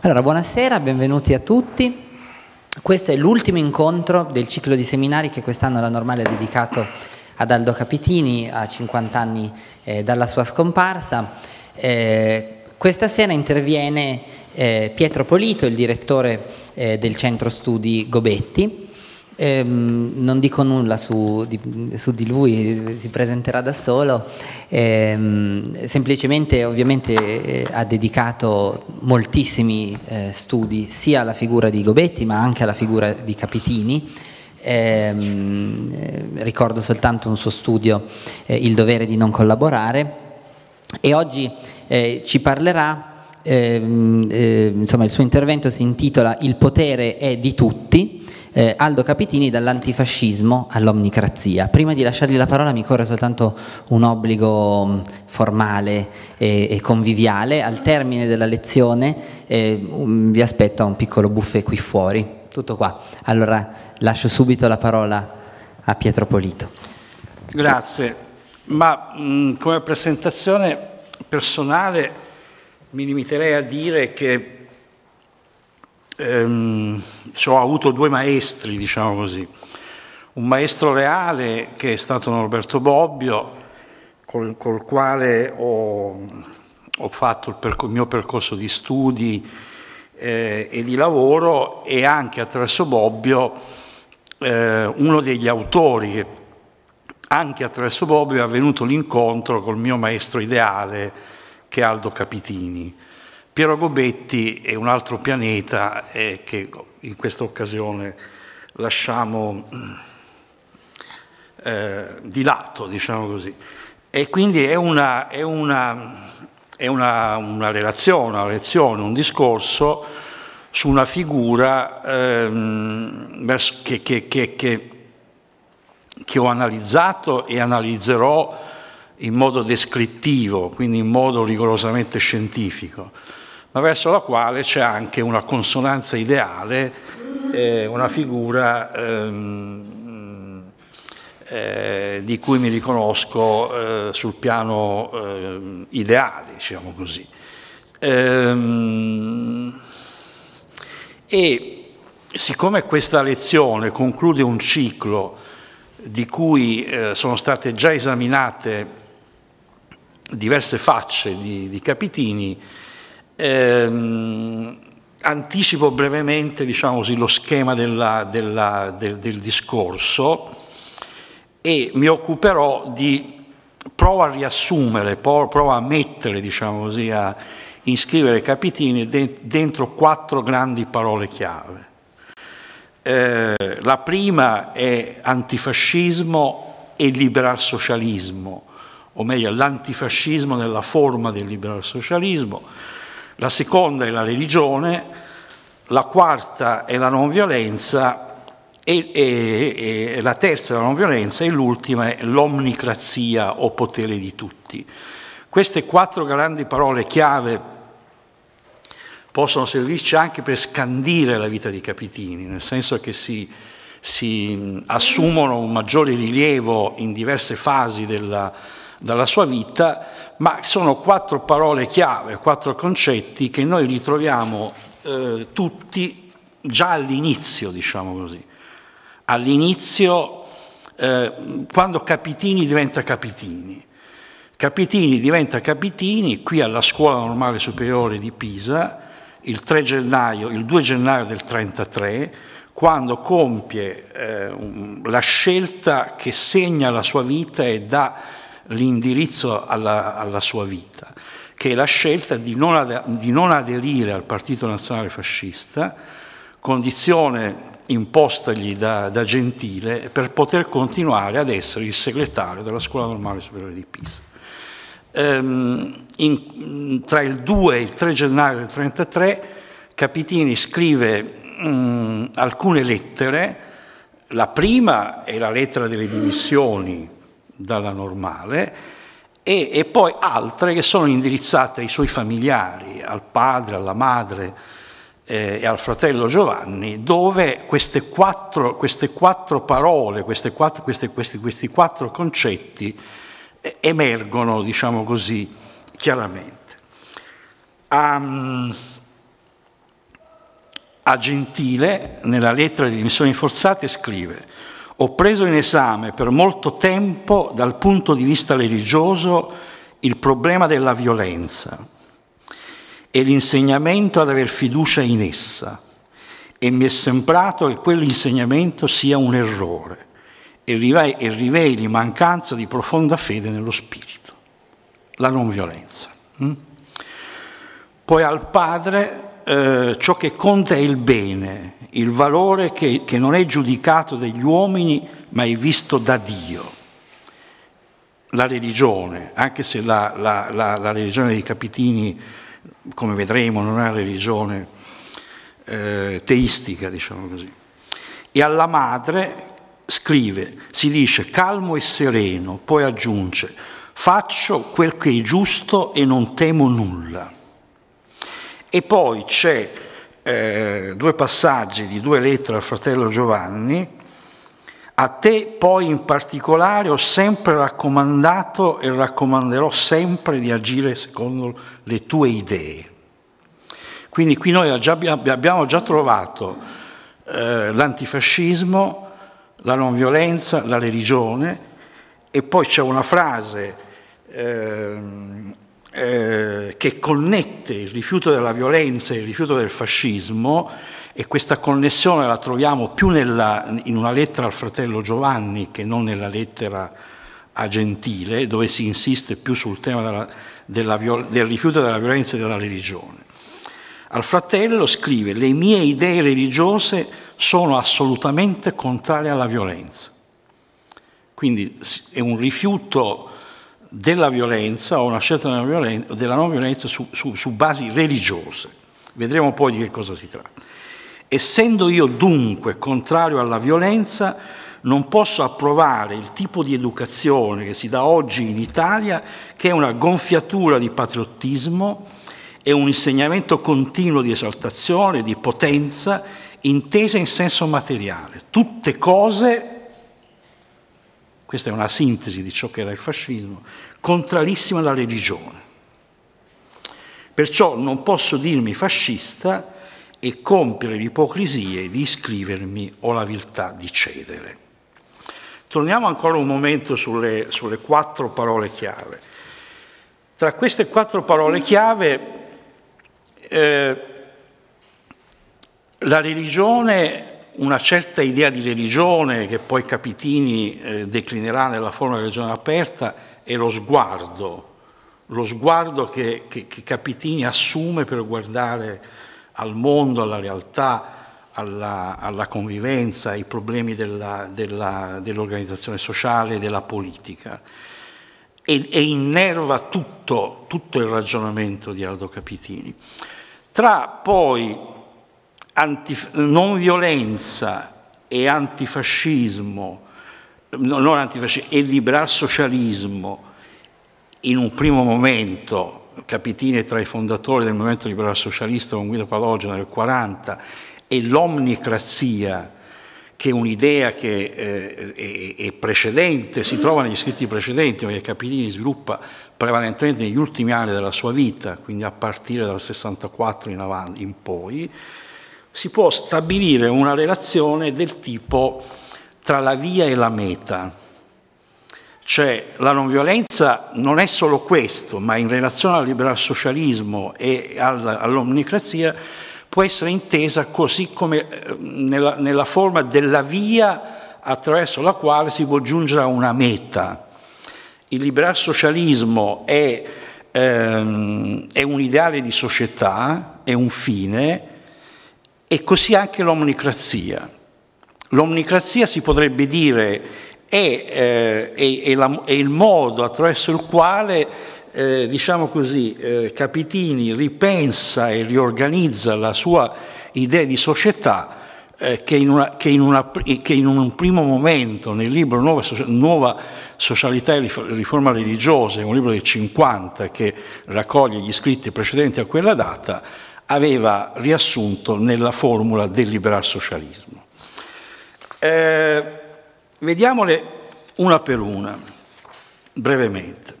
Allora, buonasera, benvenuti a tutti. Questo è l'ultimo incontro del ciclo di seminari che quest'anno la Normale ha dedicato ad Aldo Capitini a 50 anni eh, dalla sua scomparsa. Eh, questa sera interviene eh, Pietro Polito, il direttore eh, del centro studi Gobetti, Ehm, non dico nulla su di, su di, lui, si presenterà da solo, ehm, semplicemente ovviamente eh, ha dedicato moltissimi eh, studi sia alla figura di Gobetti ma anche alla figura di Capitini. Ehm, eh, ricordo soltanto un suo studio, eh, Il dovere di non collaborare, e oggi eh, ci parlerà, ehm, eh, insomma il suo intervento si intitola Il potere è di tutti eh, Aldo Capitini dall'antifascismo all'omnicrazia. Prima di lasciargli la parola mi corre soltanto un obbligo mm, formale e, e conviviale. Al termine della lezione eh, um, vi aspetta un piccolo buffet qui fuori. Tutto qua. Allora lascio subito la parola a Pietro Polito. Grazie. Ma mh, mm, come presentazione personale mi limiterei a dire che ehm, ho avuto due maestri, diciamo così. Un maestro reale che è stato Norberto Bobbio, col, col quale ho, ho fatto il, il, mio percorso di studi eh, e di lavoro e anche attraverso Bobbio eh, uno degli autori che anche attraverso Bobbio è avvenuto l'incontro col mio maestro ideale che è Aldo Capitini. Piero Gobetti è un altro pianeta eh, che in questa occasione lasciamo eh, di lato, diciamo così. E quindi è una, è una, è una, una relazione, una lezione, un discorso su una figura ehm, che, che, che, che ho analizzato e analizzerò in modo descrittivo, quindi in modo rigorosamente scientifico ma verso la quale c'è anche una consonanza ideale, eh, una figura ehm, eh, di cui mi riconosco eh, sul piano eh, ideale, diciamo così. Ehm, e siccome questa lezione conclude un ciclo di cui eh, sono state già esaminate diverse facce di, di Capitini, Ehm, anticipo brevemente diciamo così, lo schema della, della, del, del, discorso e mi occuperò di, provo a riassumere, provo a mettere, diciamo così, a iscrivere Capitini dentro quattro grandi parole chiave. Eh, la prima è antifascismo e liberal-socialismo, o meglio l'antifascismo nella forma del liberal-socialismo, la seconda è la religione, la quarta è la non violenza e, e, e la terza è la non violenza e l'ultima è l'omnicrazia o potere di tutti. Queste quattro grandi parole chiave possono servirci anche per scandire la vita di Capitini, nel senso che si, si assumono un maggiore rilievo in diverse fasi della, della sua vita, ma sono quattro parole chiave, quattro concetti che noi ritroviamo eh, tutti già all'inizio, diciamo così. All'inizio, eh, quando Capitini diventa Capitini. Capitini diventa Capitini qui alla Scuola Normale Superiore di Pisa il 3 gennaio, il 2 gennaio del 1933, quando compie eh, la scelta che segna la sua vita e dà l'indirizzo alla, alla, sua vita, che è la scelta di non, ad, di non aderire al Partito Nazionale Fascista, condizione impostagli da, da, Gentile per poter continuare ad essere il segretario della Scuola Normale Superiore di Pisa. Ehm, in, tra il 2 e il 3 gennaio del 1933 Capitini scrive mh, alcune lettere, la prima è la lettera delle dimissioni dalla normale e, e, poi altre che sono indirizzate ai suoi familiari, al padre, alla madre eh, e al fratello Giovanni, dove queste quattro, queste quattro parole, queste quattro, queste, questi, questi, quattro concetti eh, emergono, diciamo così, chiaramente. Um, a Gentile, nella lettera di dimissioni forzate, scrive ho preso in esame per molto tempo dal punto di vista religioso il problema della violenza e l'insegnamento ad aver fiducia in essa e mi è sembrato che quell'insegnamento sia un errore e riveli mancanza di profonda fede nello spirito, la non violenza. Hm? Poi al padre eh, ciò che conta è il bene, il valore che, che non è giudicato dagli uomini ma è visto da Dio. La religione, anche se la, la, la, la religione dei capitini, come vedremo, non è una religione eh, teistica, diciamo così. E alla madre scrive, si dice calmo e sereno, poi aggiunge faccio quel che è giusto e non temo nulla. E poi c'è eh, due passaggi di due lettere al fratello Giovanni. A te poi in particolare ho sempre raccomandato e raccomanderò sempre di agire secondo le tue idee. Quindi qui noi abbiamo già trovato eh, l'antifascismo, la non violenza, la religione e poi c'è una frase eh, eh, che connette il rifiuto della violenza e il rifiuto del fascismo e questa connessione la troviamo più nella, in una lettera al fratello Giovanni che non nella lettera a Gentile, dove si insiste più sul tema della, della, del rifiuto della violenza e della religione. Al fratello scrive, le mie idee religiose sono assolutamente contrarie alla violenza. Quindi è un rifiuto della violenza o una scelta della, violenza, della non violenza su, su, su basi religiose. Vedremo poi di che cosa si tratta. Essendo io dunque contrario alla violenza, non posso approvare il tipo di educazione che si dà oggi in Italia, che è una gonfiatura di patriottismo e un insegnamento continuo di esaltazione, di potenza, intesa in senso materiale. Tutte cose questa è una sintesi di ciò che era il fascismo, contrarissima alla religione. Perciò non posso dirmi fascista e compiere l'ipocrisia di iscrivermi o la viltà di cedere. Torniamo ancora un momento sulle, sulle quattro parole chiave. Tra queste quattro parole chiave eh, la religione una certa idea di religione che poi Capitini eh, declinerà nella forma di religione aperta è lo sguardo, lo sguardo che, che, che, Capitini assume per guardare al mondo, alla realtà, alla, alla convivenza, ai problemi dell'organizzazione sociale della politica. E, e innerva tutto, tutto il ragionamento di Aldo Capitini. Tra poi non violenza e antifascismo, non antifascismo, e liberal socialismo in un primo momento, Capitini è tra i fondatori del movimento liberal socialista con Guido Calogero nel 40, e l'omnicrazia, che è un'idea che eh, è, è, precedente, si trova negli scritti precedenti, perché Capitini sviluppa prevalentemente negli ultimi anni della sua vita, quindi a partire dal 64 in, avanti, in poi, si può stabilire una relazione del tipo tra la via e la meta. Cioè la non violenza non è solo questo, ma in relazione al liberal socialismo e all'omnicrazia può essere intesa così come eh, nella, nella forma della via attraverso la quale si può giungere a una meta. Il liberal socialismo è, ehm, è un ideale di società, è un fine, e così anche l'omnicrazia. L'omnicrazia si potrebbe dire è, eh, è, è, la, è il modo attraverso il quale eh, diciamo così, eh, Capitini ripensa e riorganizza la sua idea di società eh, che, in una, che, in una, che, in un primo momento nel libro Nuova, Nuova Socialità e Riforma Religiosa, un libro del 50 che raccoglie gli scritti precedenti a quella data, aveva riassunto nella formula del liberal socialismo. Eh, vediamole una per una, brevemente.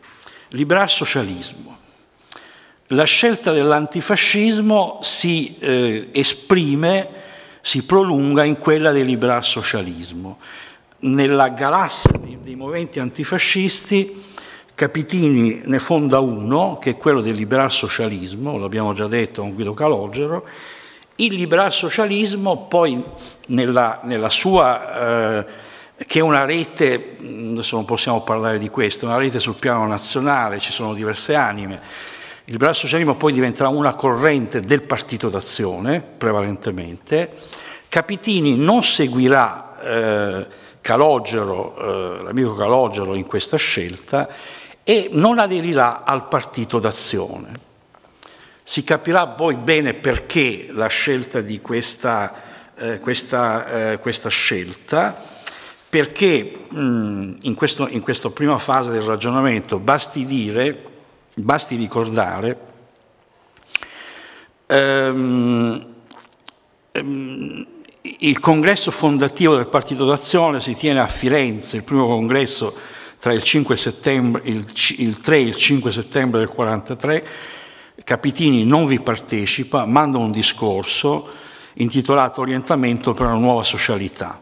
Liberal socialismo. La scelta dell'antifascismo si eh, esprime si prolunga in quella del liberal-socialismo. Nella galassia dei, dei movimenti antifascisti Capitini ne fonda uno, che è quello del liberal-socialismo, l'abbiamo già detto con Guido Calogero, il liberal-socialismo poi nella, nella sua... Eh, che è una rete, adesso non possiamo parlare di questo, una rete sul piano nazionale, ci sono diverse anime. Il liberal socialismo poi diventerà una corrente del partito d'azione, prevalentemente. Capitini non seguirà eh, Calogero, eh, l'amico Calogero in questa scelta e non aderirà al partito d'azione. Si capirà poi bene perché la scelta di questa, eh, questa, eh, questa scelta, perché mh, in, questo, in questa prima fase del ragionamento basti dire, basti ricordare ehm, ehm, il congresso fondativo del Partito d'Azione si tiene a Firenze, il primo congresso tra il, il, il 3 e il 5 settembre del 1943, Capitini non vi partecipa, manda un discorso intitolato Orientamento per una nuova socialità.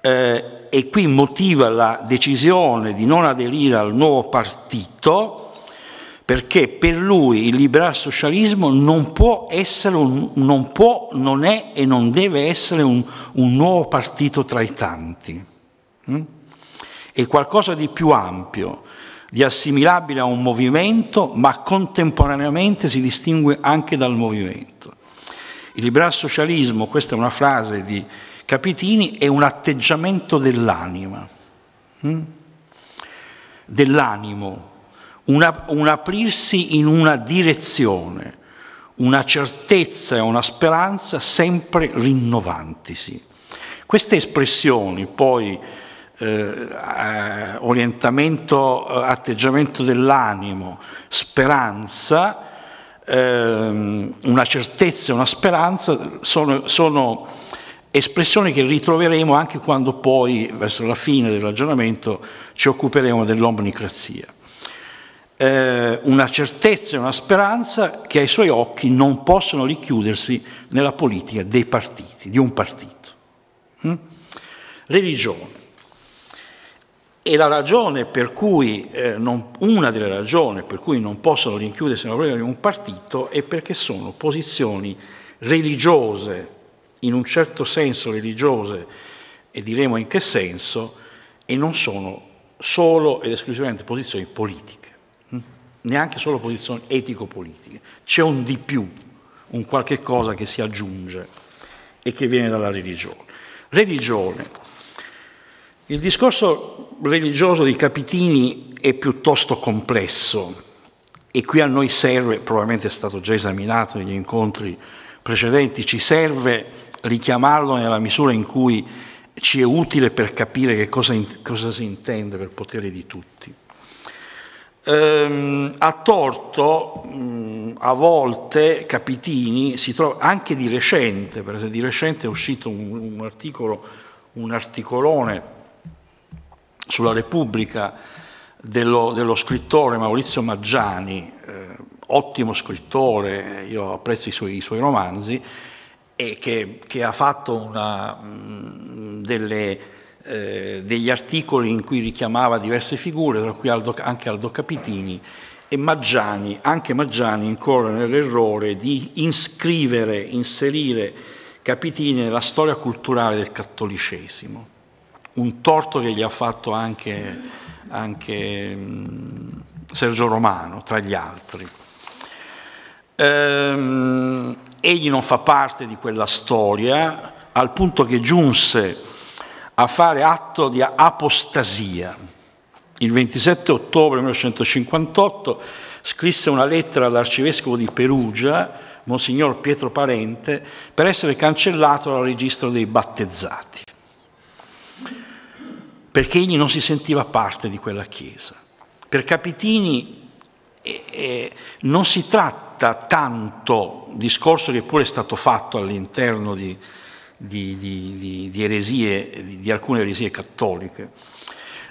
Eh, e qui motiva la decisione di non aderire al nuovo partito perché per lui il liberal socialismo non può essere, un, non, può, non è e non deve essere un, un nuovo partito tra i tanti. Mm? È qualcosa di più ampio, di assimilabile a un movimento, ma contemporaneamente si distingue anche dal movimento. Il liberal socialismo, questa è una frase di Capitini, è un atteggiamento dell'anima, hm? dell'animo, una, un aprirsi in una direzione, una certezza e una speranza sempre rinnovantisi. Queste espressioni poi eh, orientamento, eh, atteggiamento dell'animo, speranza, ehm, una certezza e una speranza sono, sono, espressioni che ritroveremo anche quando poi, verso la fine del ragionamento, ci occuperemo dell'omnicrazia. Eh, una certezza e una speranza che ai suoi occhi non possono richiudersi nella politica dei partiti, di un partito. Hm? Religione. E la ragione per cui, eh, non, una delle ragioni per cui non possono rinchiudersi politica di un partito è perché sono posizioni religiose, in un certo senso religiose, e diremo in che senso, e non sono solo ed esclusivamente posizioni politiche, hm? neanche solo posizioni etico-politiche. C'è un di più, un qualche cosa che si aggiunge e che viene dalla religione. Religione il discorso religioso di Capitini è piuttosto complesso e qui a noi serve, probabilmente è stato già esaminato negli incontri precedenti, ci serve richiamarlo nella misura in cui ci è utile per capire che cosa, cosa si intende per potere di tutti. Ehm, a torto, mh, a volte Capitini si trova, anche di recente, per esempio di recente è uscito un, un articolo, un articolone sulla Repubblica dello, dello scrittore Maurizio Maggiani, eh, ottimo scrittore, io apprezzo i suoi, i suoi romanzi, e che, che, ha fatto una, mh, delle, eh, degli articoli in cui richiamava diverse figure, tra cui Aldo, anche Aldo Capitini, e Maggiani, anche Maggiani incorre nell'errore di iscrivere, inserire Capitini nella storia culturale del cattolicesimo un torto che gli ha fatto anche, anche um, Sergio Romano, tra gli altri. Ehm, egli non fa parte di quella storia, al punto che giunse a fare atto di apostasia. Il 27 ottobre 1958 scrisse una lettera all'arcivescovo di Perugia, Monsignor Pietro Parente, per essere cancellato dal registro dei battezzati perché egli non si sentiva parte di quella Chiesa. Per Capitini eh, non si tratta tanto, discorso che pure è stato fatto all'interno di, di, di, di eresie, di alcune eresie cattoliche,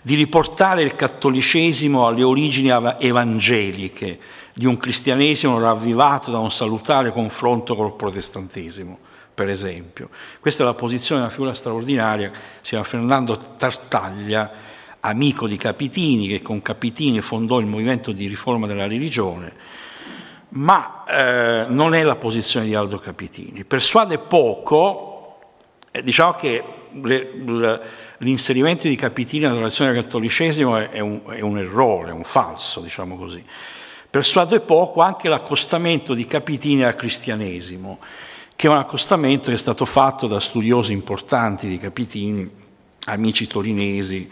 di riportare il cattolicesimo alle origini evangeliche, di un cristianesimo ravvivato da un salutare confronto col protestantesimo. Per esempio. Questa è la posizione di una figura straordinaria, si chiama Fernando Tartaglia, amico di Capitini, che con Capitini fondò il movimento di riforma della religione, ma eh, non è la posizione di Aldo Capitini. Persuade poco, eh, diciamo che l'inserimento di Capitini nella tradizione del cattolicesimo è, un, è un errore, un falso, diciamo così. Persuade poco anche l'accostamento di Capitini al cristianesimo, che è un accostamento che è stato fatto da studiosi importanti di Capitini, amici torinesi,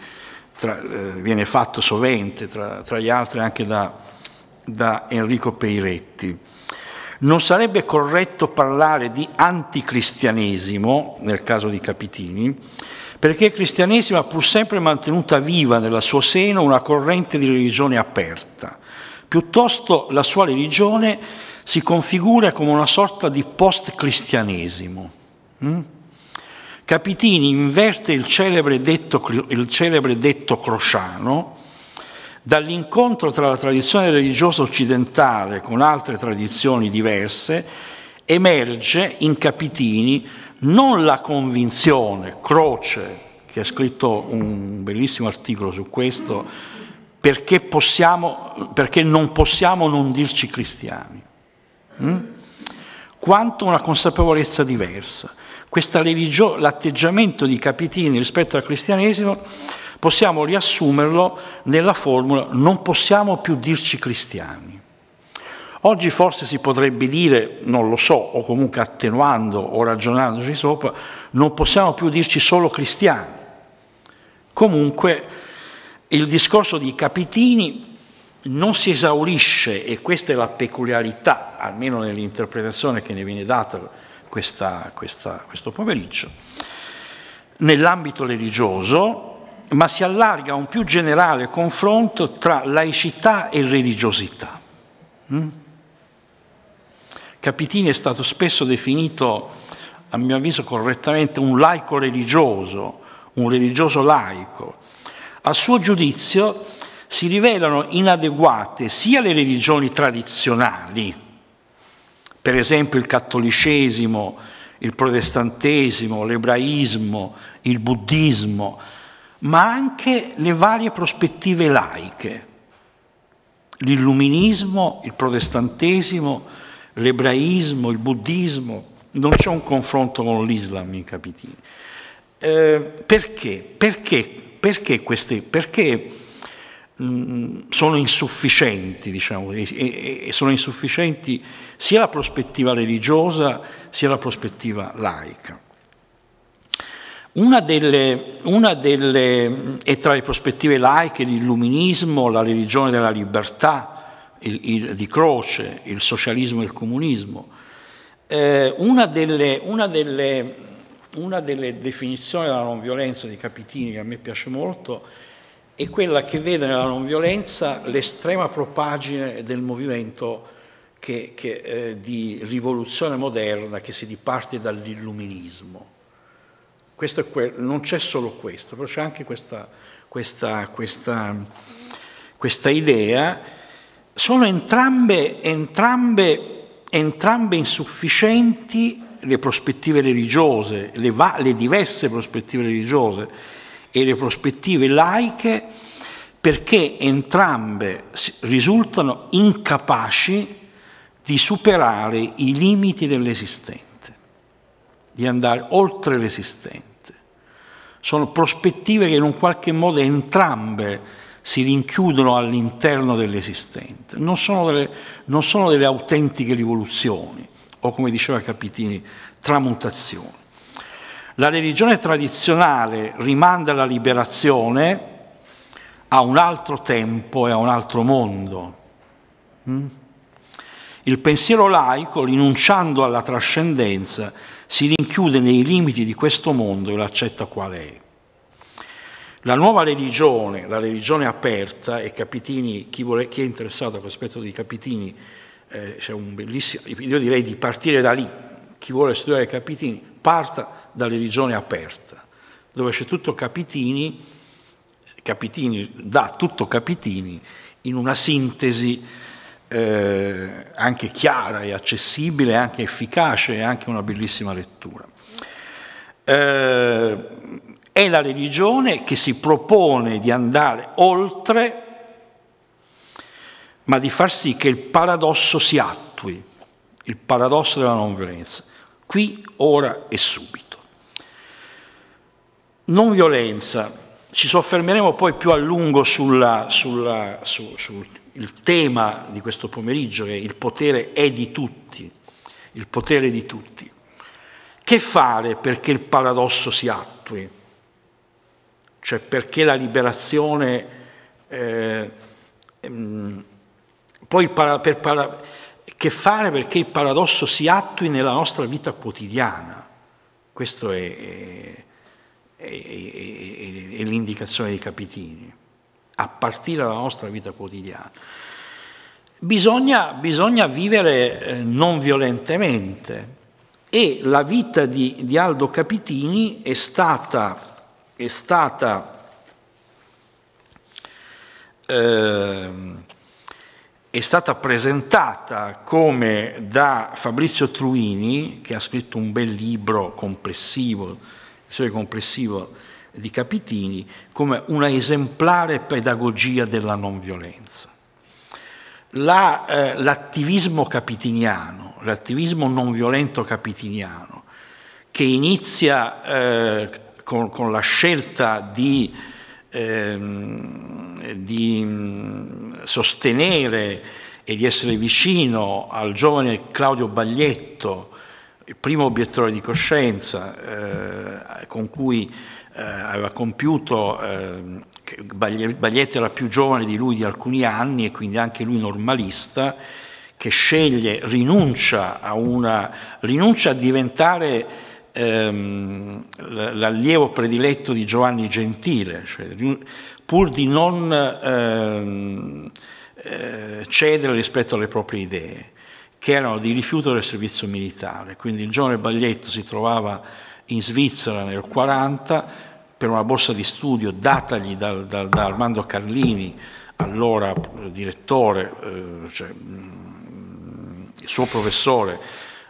tra, eh, viene fatto sovente, tra, tra, gli altri anche da, da Enrico Peiretti. Non sarebbe corretto parlare di anticristianesimo, nel caso di Capitini, perché il cristianesimo ha pur sempre mantenuta viva nel suo seno una corrente di religione aperta. Piuttosto la sua religione si configura come una sorta di post-cristianesimo. Mm? Capitini inverte il celebre detto, il celebre detto crociano dall'incontro tra la tradizione religiosa occidentale con altre tradizioni diverse, emerge in Capitini non la convinzione, Croce, che ha scritto un bellissimo articolo su questo, perché, possiamo, perché non possiamo non dirci cristiani? Quanto una consapevolezza diversa l'atteggiamento di Capitini rispetto al cristianesimo possiamo riassumerlo nella formula non possiamo più dirci cristiani. Oggi forse si potrebbe dire, non lo so, o comunque attenuando o ragionandoci sopra, non possiamo più dirci solo cristiani. Comunque il discorso di Capitini non si esaurisce, e questa è la peculiarità, almeno nell'interpretazione che ne viene data questa, questa, questo pomeriggio, nell'ambito religioso, ma si allarga un più generale confronto tra laicità e religiosità. Mm? Capitini è stato spesso definito, a mio avviso correttamente, un laico religioso, un religioso laico. A suo giudizio si rivelano inadeguate sia le religioni tradizionali, per esempio il cattolicesimo, il protestantesimo, l'ebraismo, il buddismo, ma anche le varie prospettive laiche, l'illuminismo, il protestantesimo, l'ebraismo, il buddismo, non c'è un confronto con l'Islam in capitini. Eh, perché? Perché? Perché, queste, perché sono insufficienti, diciamo, e, sono insufficienti sia la prospettiva religiosa sia la prospettiva laica. Una delle, una delle, e tra le prospettive laiche l'illuminismo, la religione della libertà il, il, di Croce, il socialismo e il comunismo. Eh, una, delle, una, delle, una delle definizioni della non violenza di Capitini che a me piace molto è quella che vede nella non violenza l'estrema propagine del movimento che, che, eh, di rivoluzione moderna che si diparte dall'illuminismo. Non c'è solo questo, però c'è anche questa, questa, questa, questa idea. Sono entrambe, entrambe, entrambe, insufficienti le prospettive religiose, le, le diverse prospettive religiose e le prospettive laiche perché entrambe risultano incapaci di superare i limiti dell'esistente, di andare oltre l'esistente. Sono prospettive che in un qualche modo entrambe si rinchiudono all'interno dell'esistente, non sono delle, non sono delle autentiche rivoluzioni o come diceva Capitini, tramutazioni. La religione tradizionale rimanda la liberazione a un altro tempo e a un altro mondo. Mm? Il pensiero laico, rinunciando alla trascendenza, si rinchiude nei limiti di questo mondo e lo accetta qual è. La nuova religione, la religione aperta, e Capitini, chi, vuole, chi è interessato a questo aspetto di Capitini, eh, c'è un bellissimo, io direi di partire da lì, chi vuole studiare Capitini, parta da religione aperta, dove c'è tutto Capitini, Capitini dà tutto Capitini in una sintesi eh, anche chiara e accessibile, anche efficace e anche una bellissima lettura. Eh, è la religione che si propone di andare oltre, ma di far sì che il paradosso si attui, il paradosso della non violenza, qui, ora e subito. Non violenza, ci soffermeremo poi più a lungo sulla, sulla, su, sul tema di questo pomeriggio, che il potere è di tutti, il potere di tutti. Che fare perché il paradosso si attui? Cioè perché la liberazione... Eh, ehm, poi para, per para, che fare perché il paradosso si attui nella nostra vita quotidiana? Questa è, è, è l'indicazione di Capitini, a partire dalla nostra vita quotidiana. Bisogna, bisogna vivere eh, non violentemente e la vita di, di Aldo Capitini è stata, è stata eh, è stata presentata come da Fabrizio Truini, che ha scritto un bel libro complessivo, complessivo di Capitini, come una esemplare pedagogia della non violenza. La, eh, l'attivismo capitiniano, l'attivismo non violento capitiniano, che inizia eh, con, con, la scelta di ehm, di mm, sostenere e di essere vicino al giovane Claudio Baglietto, il primo obiettore di coscienza eh, con cui eh, aveva compiuto, eh, Baglietto era più giovane di lui di alcuni anni e quindi anche lui normalista, che sceglie, rinuncia a, una, rinuncia a diventare ehm, l'allievo prediletto di Giovanni Gentile, cioè, pur di non ehm, eh, cedere rispetto alle proprie idee, che erano di rifiuto del servizio militare. Quindi il giovane Baglietto si trovava in Svizzera nel 1940 per una borsa di studio datagli da, da, da Armando Carlini, allora direttore, eh, cioè, il suo professore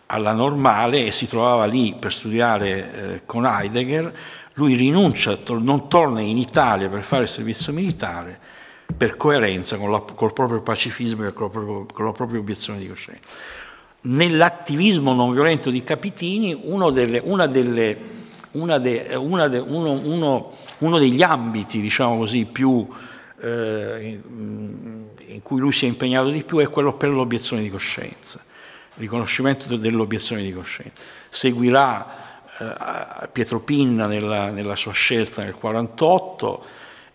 alla normale e si trovava lì per studiare eh, con Heidegger, lui rinuncia, non torna in Italia per fare il servizio militare per coerenza con, la, col proprio pacifismo e con la, propria, con la propria obiezione di coscienza. Nell'attivismo non violento di Capitini, uno, delle, delle, de, de, uno, uno, uno, degli ambiti, diciamo così, più, eh, in cui lui si è impegnato di più è quello per l'obiezione di coscienza riconoscimento dell'obiezione di coscienza. Seguirà eh, Pietro Pinna nella, nella, sua scelta nel 1948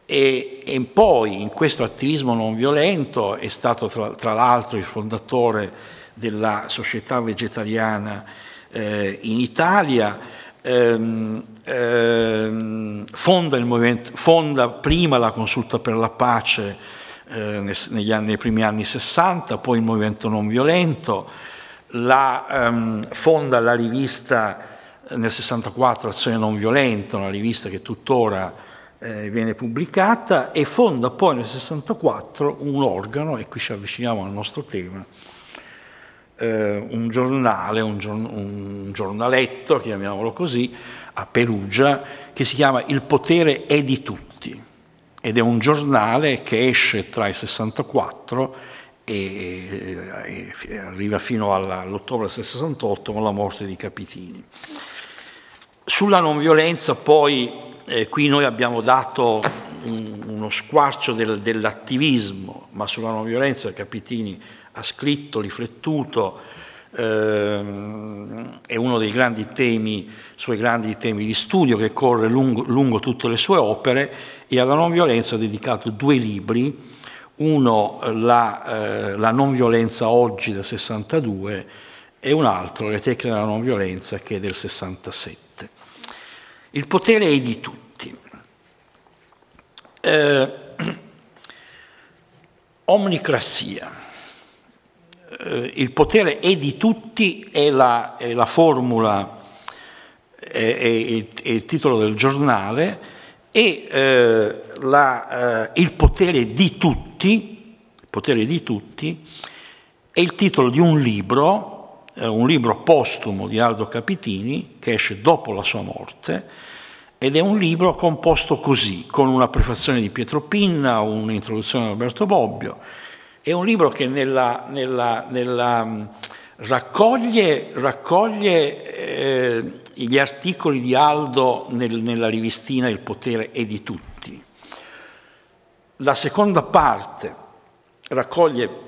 e, e, poi in questo attivismo non violento è stato tra, tra l'altro il fondatore della società vegetariana eh, in Italia. Ehm, ehm, fonda, fonda, prima la consulta per la pace eh, negli anni, nei primi anni 60, poi il movimento non violento, la, um, fonda la rivista eh, nel 64 Azione Non Violenta, una rivista che tuttora eh, viene pubblicata e fonda poi nel 64 un organo, e qui ci avviciniamo al nostro tema, eh, un giornale, un, giorn- un giornaletto, chiamiamolo così, a Perugia, che si chiama Il potere è di tutti ed è un giornale che esce tra il 64 e, e arriva fino all'ottobre del 68 con la morte di Capitini. Sulla non violenza poi eh, qui noi abbiamo dato un, uno squarcio del, dell'attivismo, ma sulla non violenza Capitini ha scritto, riflettuto, ehm, è uno dei grandi temi, suoi grandi temi di studio che corre lungo, lungo tutte le sue opere e alla non violenza ha dedicato due libri uno la, eh, la, non violenza oggi del 62 e un altro le tecniche della non violenza che è del 67. Il potere è di tutti. Eh, omnicrazia. Eh, il potere è di tutti è la, è la formula, è, è, il titolo del giornale e eh, la, eh, il potere di tutti, potere di tutti è il titolo di un libro, un libro postumo di Aldo Capitini, che esce dopo la sua morte, ed è un libro composto così, con una prefazione di Pietro Pinna, un'introduzione di Alberto Bobbio. È un libro che nella, nella, nella, raccoglie, raccoglie eh, gli articoli di Aldo nel, nella rivistina Il potere è di tutti. La seconda parte raccoglie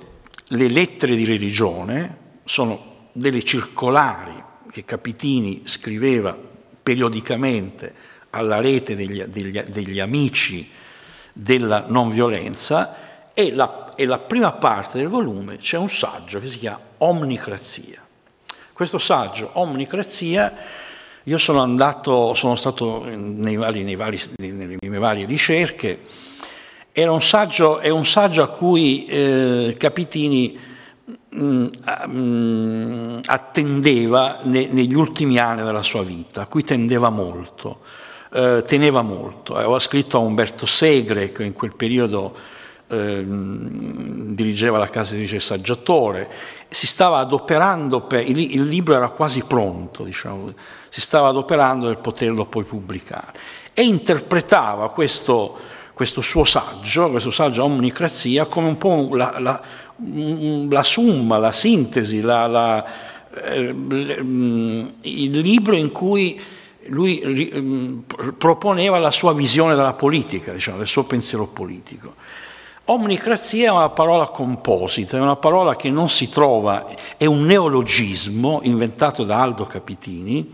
le lettere di religione, sono delle circolari che Capitini scriveva periodicamente alla rete degli, degli, degli amici della non violenza e la, e la prima parte del volume c'è un saggio che si chiama Omnicrazia. Questo saggio, Omnicrazia, io sono andato, sono stato nei vari, nei vari, nelle mie varie ricerche, un saggio, è un saggio a cui eh, Capitini attendeva ne, negli ultimi anni della sua vita, a cui tendeva molto, eh, teneva molto. Aveva scritto a Umberto Segre, che in quel periodo eh, dirigeva la casa di saggiatore, si stava adoperando per, il, il libro era quasi pronto, diciamo, si stava adoperando per poterlo poi pubblicare e interpretava questo, questo suo saggio, questo saggio Omnicrazia, come un po' la, la, la summa, la sintesi, la, eh, il libro in cui lui proponeva la sua visione della politica, diciamo, del suo pensiero politico. Omnicrazia è una parola composita, è una parola che non si trova, è un neologismo inventato da Aldo Capitini,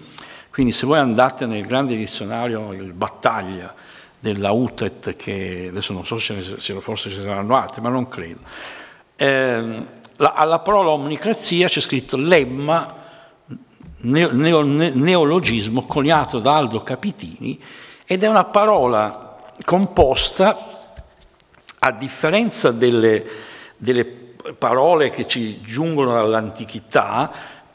quindi se voi andate nel grande dizionario, il Battaglia della UTET, che adesso non so se, forse ci saranno altri, ma non credo, eh, la, alla parola omnicrazia c'è scritto lemma, neo, neo, neologismo coniato da Aldo Capitini, ed è una parola composta a differenza delle, delle parole che ci giungono dall'antichità,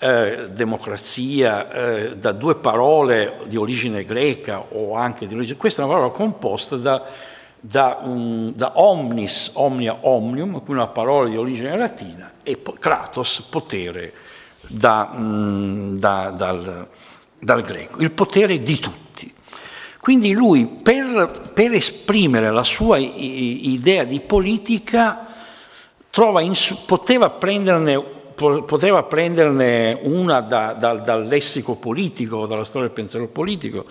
eh, democrazia, eh, da due parole di origine greca o anche di origine, questa è una parola composta da, da, um, da omnis, omnia, omnium, una parola di origine latina, e kratos, potere, da, um, da, dal, dal greco, il potere di tutti. Quindi lui, per, per esprimere la sua idea di politica, in, poteva, prenderne, poteva, prenderne, una da, da, dal lessico politico, dalla storia del pensiero politico,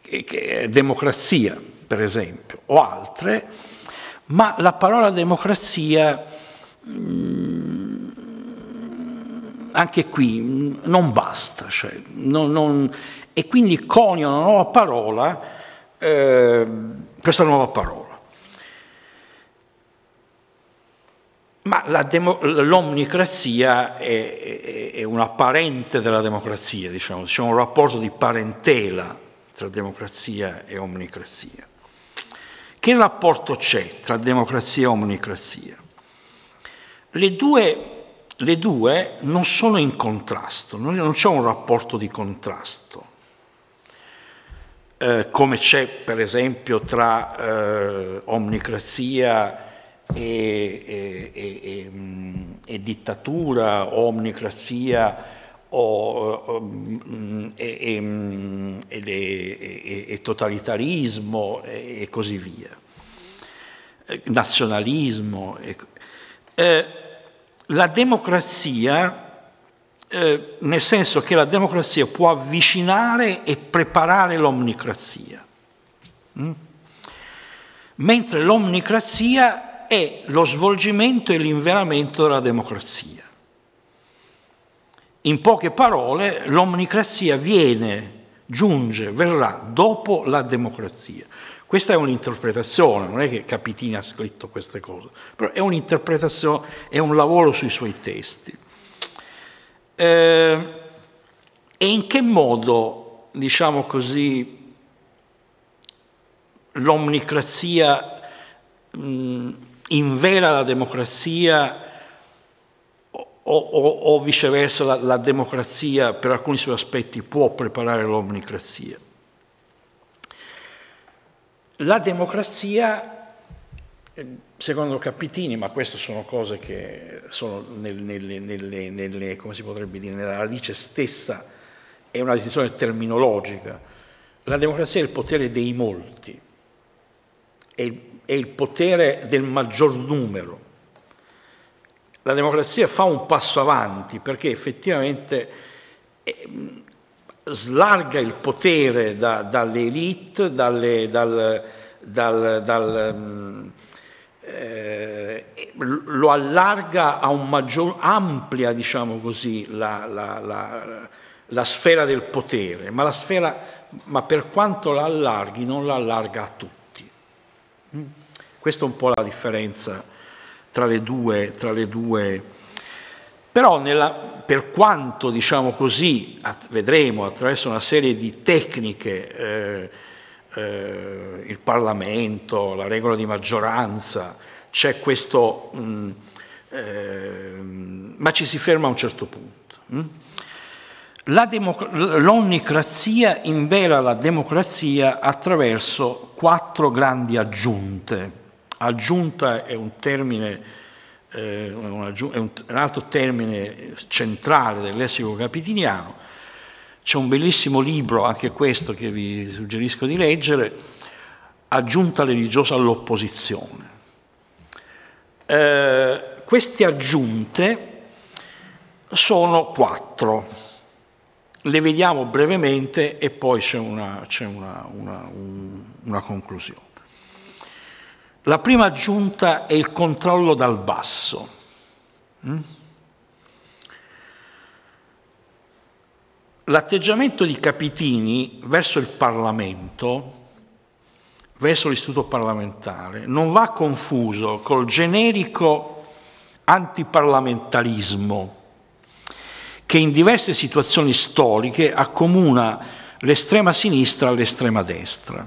che, che democrazia, per esempio, o altre, ma la parola democrazia, mm, anche qui, non basta. Cioè, non, non, e quindi conia una nuova parola, eh, questa nuova parola. Ma l'omnicrazia è, è, è, una parente della democrazia, diciamo, c'è un rapporto di parentela tra democrazia e omnicrazia. Che rapporto c'è tra democrazia e omnicrazia? Le due, le due non sono in contrasto, non c'è un rapporto di contrasto. Eh, come c'è per esempio tra eh, omnicrazia e, e, e, e, dittatura, omnicrazia e, totalitarismo e, così via, eh, nazionalismo. Eh, la democrazia eh, nel senso che la democrazia può avvicinare e preparare l'omnicrazia, mm? mentre l'omnicrazia è lo svolgimento e l'inveramento della democrazia. In poche parole, l'omnicrazia viene, giunge, verrà dopo la democrazia. Questa è un'interpretazione, non è che Capitini ha scritto queste cose, però è un'interpretazione, è un lavoro sui suoi testi. Eh, e in che modo, diciamo così, l'omnicrazia mh, invera la democrazia o, o, o viceversa la, la, democrazia per alcuni suoi aspetti può preparare l'omnicrazia? La democrazia Secondo Capitini, ma queste sono cose che sono nelle, nelle, nelle, come si potrebbe dire, nella radice stessa, è una decisione terminologica. La democrazia è il potere dei molti, è il, è il potere del maggior numero. La democrazia fa un passo avanti perché effettivamente eh, slarga il potere da, dalle elite, dalle, dal, dal, dal mm, eh, lo allarga a un maggior, amplia, diciamo così, la, la, la, la sfera del potere, ma, sfera, ma per quanto la allarghi non la allarga a tutti. Questa è un po' la differenza tra le due, tra le due. però nella, per quanto, diciamo così, at, vedremo attraverso una serie di tecniche, eh, eh, il Parlamento, la regola di maggioranza, c'è questo, mh, mm, eh, ma ci si ferma a un certo punto. Mh? Mm? L'onnicrazia invera la democrazia attraverso quattro grandi aggiunte. Aggiunta è un termine, eh, un, altro termine centrale del lessico capitiniano. C'è un bellissimo libro, anche questo, che vi suggerisco di leggere, Aggiunta religiosa all'opposizione. Eh, queste aggiunte sono quattro. Le vediamo brevemente e poi c'è una, una, una, una conclusione. La prima aggiunta è il controllo dal basso. Mm? L'atteggiamento di Capitini verso il Parlamento, verso l'istituto parlamentare, non va confuso col generico antiparlamentarismo che in diverse situazioni storiche accomuna l'estrema sinistra all'estrema destra.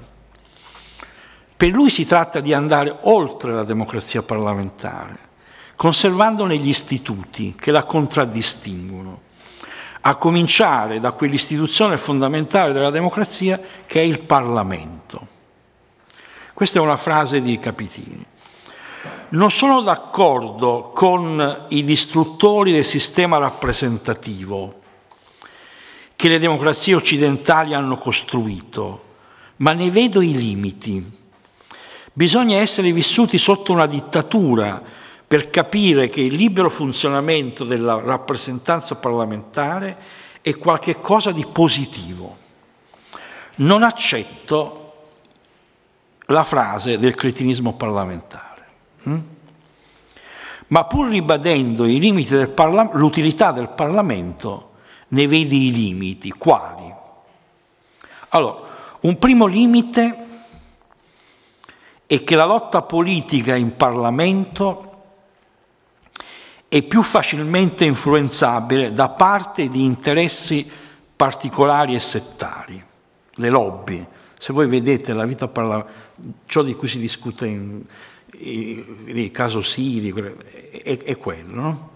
Per lui si tratta di andare oltre la democrazia parlamentare, conservandone gli istituti che la contraddistinguono, a cominciare da quell'istituzione fondamentale della democrazia che è il Parlamento. Questa è una frase di Capitini. Non sono d'accordo con i distruttori del sistema rappresentativo che le democrazie occidentali hanno costruito, ma ne vedo i limiti. Bisogna essere vissuti sotto una dittatura per capire che il libero funzionamento della rappresentanza parlamentare è qualcosa di positivo. Non accetto la frase del cretinismo parlamentare. Hm? Ma pur ribadendo del l'utilità del Parlamento, ne vedi i limiti. Quali? Allora, un primo limite è che la lotta politica in Parlamento è più facilmente influenzabile da parte di interessi particolari e settari, le lobby. Se voi vedete la vita parlamentare, ciò di cui si discute in, nel caso Siri, è, è quello. No?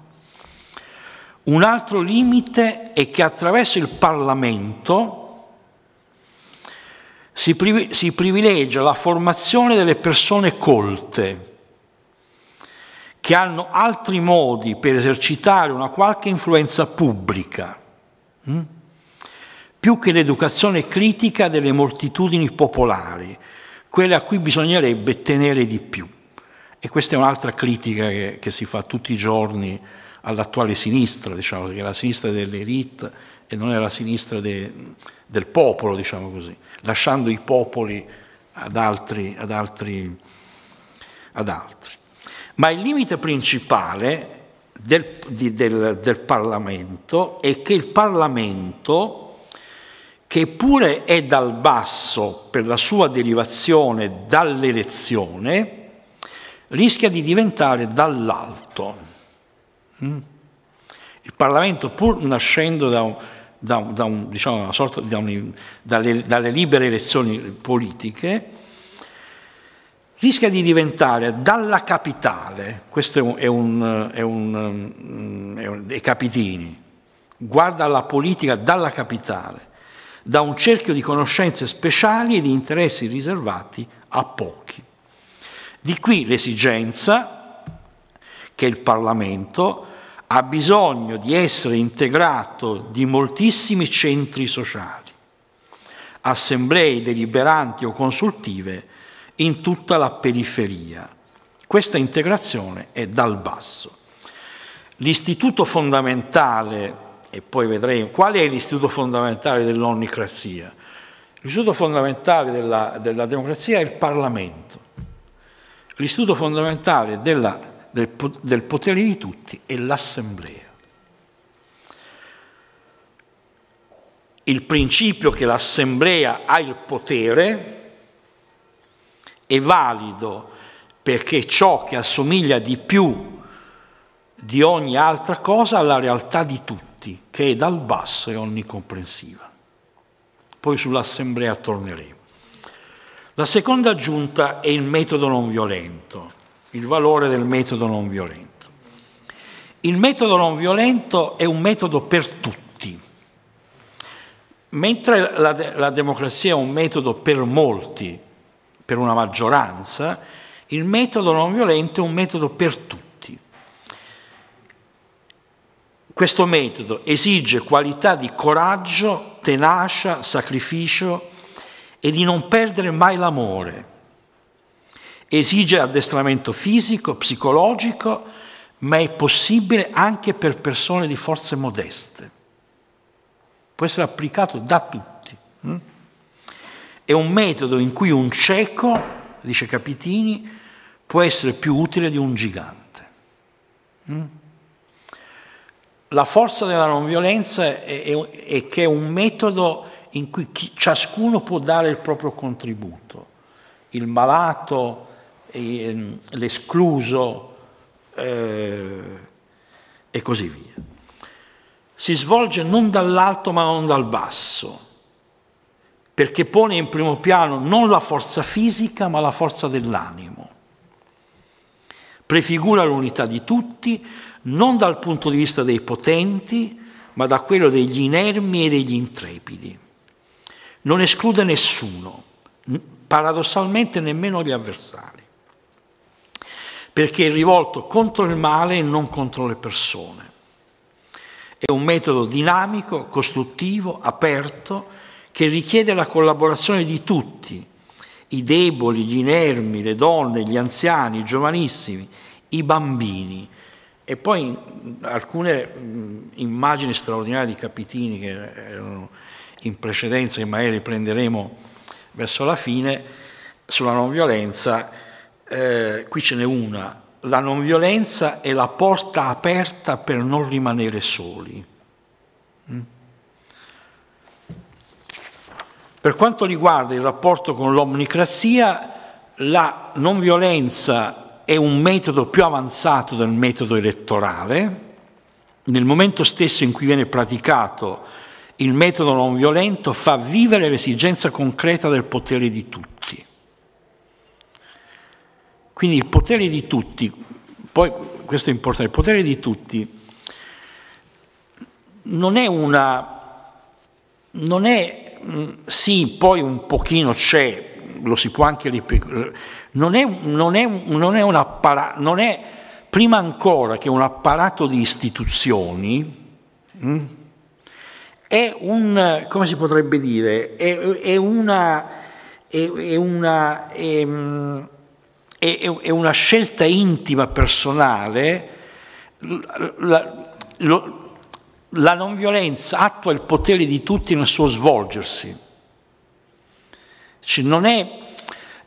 Un altro limite è che attraverso il Parlamento si, priv- si privilegia la formazione delle persone colte, che hanno altri modi per esercitare una qualche influenza pubblica, hm? più che l'educazione critica delle moltitudini popolari, quelle a cui bisognerebbe tenere di più. E questa è un'altra critica che, che si fa tutti i giorni all'attuale sinistra, diciamo, che è la sinistra delle elite e non è la sinistra de, del popolo, diciamo così, lasciando i popoli ad altri, ad altri, ad altri. Ma il limite principale del, di, del, del Parlamento è che il Parlamento, che pure è dal basso per la sua derivazione dall'elezione, rischia di diventare dall'alto. Mm? Il Parlamento, pur nascendo da un, da, da, un, diciamo, da un, dalle, dalle libere elezioni politiche, rischia di diventare dalla capitale, questo è un, è un, è un è Capitini, guarda la politica dalla capitale, da un cerchio di conoscenze speciali e di interessi riservati a pochi. Di qui l'esigenza che il Parlamento ha bisogno di essere integrato di moltissimi centri sociali, assemblee deliberanti o consultive in tutta la periferia. Questa integrazione è dal basso. L'istituto fondamentale, e poi vedremo, qual è l'istituto fondamentale dell'onnicrazia? L'istituto fondamentale della, della democrazia è il Parlamento. L'istituto fondamentale della, del, del potere di tutti è l'Assemblea. Il principio che l'Assemblea ha il potere è valido perché ciò che assomiglia di più di ogni altra cosa alla realtà di tutti, che è dal basso e onnicomprensiva. Poi sull'assemblea torneremo. La seconda aggiunta è il metodo non violento, il valore del metodo non violento. Il metodo non violento è un metodo per tutti, mentre la, la democrazia è un metodo per molti, per una maggioranza, il metodo non violento è un metodo per tutti. Questo metodo esige qualità di coraggio, tenacia, sacrificio e di non perdere mai l'amore. Esige addestramento fisico, psicologico, ma è possibile anche per persone di forze modeste. Può essere applicato da tutti. Hm? È un metodo in cui un cieco, dice Capitini, può essere più utile di un gigante. Mm? La forza della non violenza è, che è un metodo in cui ciascuno può dare il proprio contributo. Il malato, eh, l'escluso eh, e così via. Si svolge non dall'alto ma non dal basso perché pone in primo piano non la forza fisica ma la forza dell'animo. Prefigura l'unità di tutti non dal punto di vista dei potenti ma da quello degli inermi e degli intrepidi. Non esclude nessuno, paradossalmente nemmeno gli avversari, perché è rivolto contro il male e non contro le persone. È un metodo dinamico, costruttivo, aperto, che richiede la collaborazione di tutti, i deboli, gli inermi, le donne, gli anziani, i giovanissimi, i bambini. E poi alcune immagini straordinarie di Capitini che erano in precedenza, che magari riprenderemo verso la fine, sulla non violenza, eh, qui ce n'è una. La non violenza è la porta aperta per non rimanere soli. Mm? Per quanto riguarda il rapporto con l'omnicrazia, la non violenza è un metodo più avanzato del metodo elettorale. Nel momento stesso in cui viene praticato il metodo non violento fa vivere l'esigenza concreta del potere di tutti. Quindi il potere di tutti, poi questo è importante, il potere di tutti non è una, non è sì, poi un pochino c'è, lo si può anche ripetere, non è, non è, non è un apparato, non è prima ancora che un apparato di istituzioni, è un, come si potrebbe dire, è, è una, è, una, è, una scelta intima, personale, la, lo, la non violenza attua il potere di tutti nel suo svolgersi. Cioè non è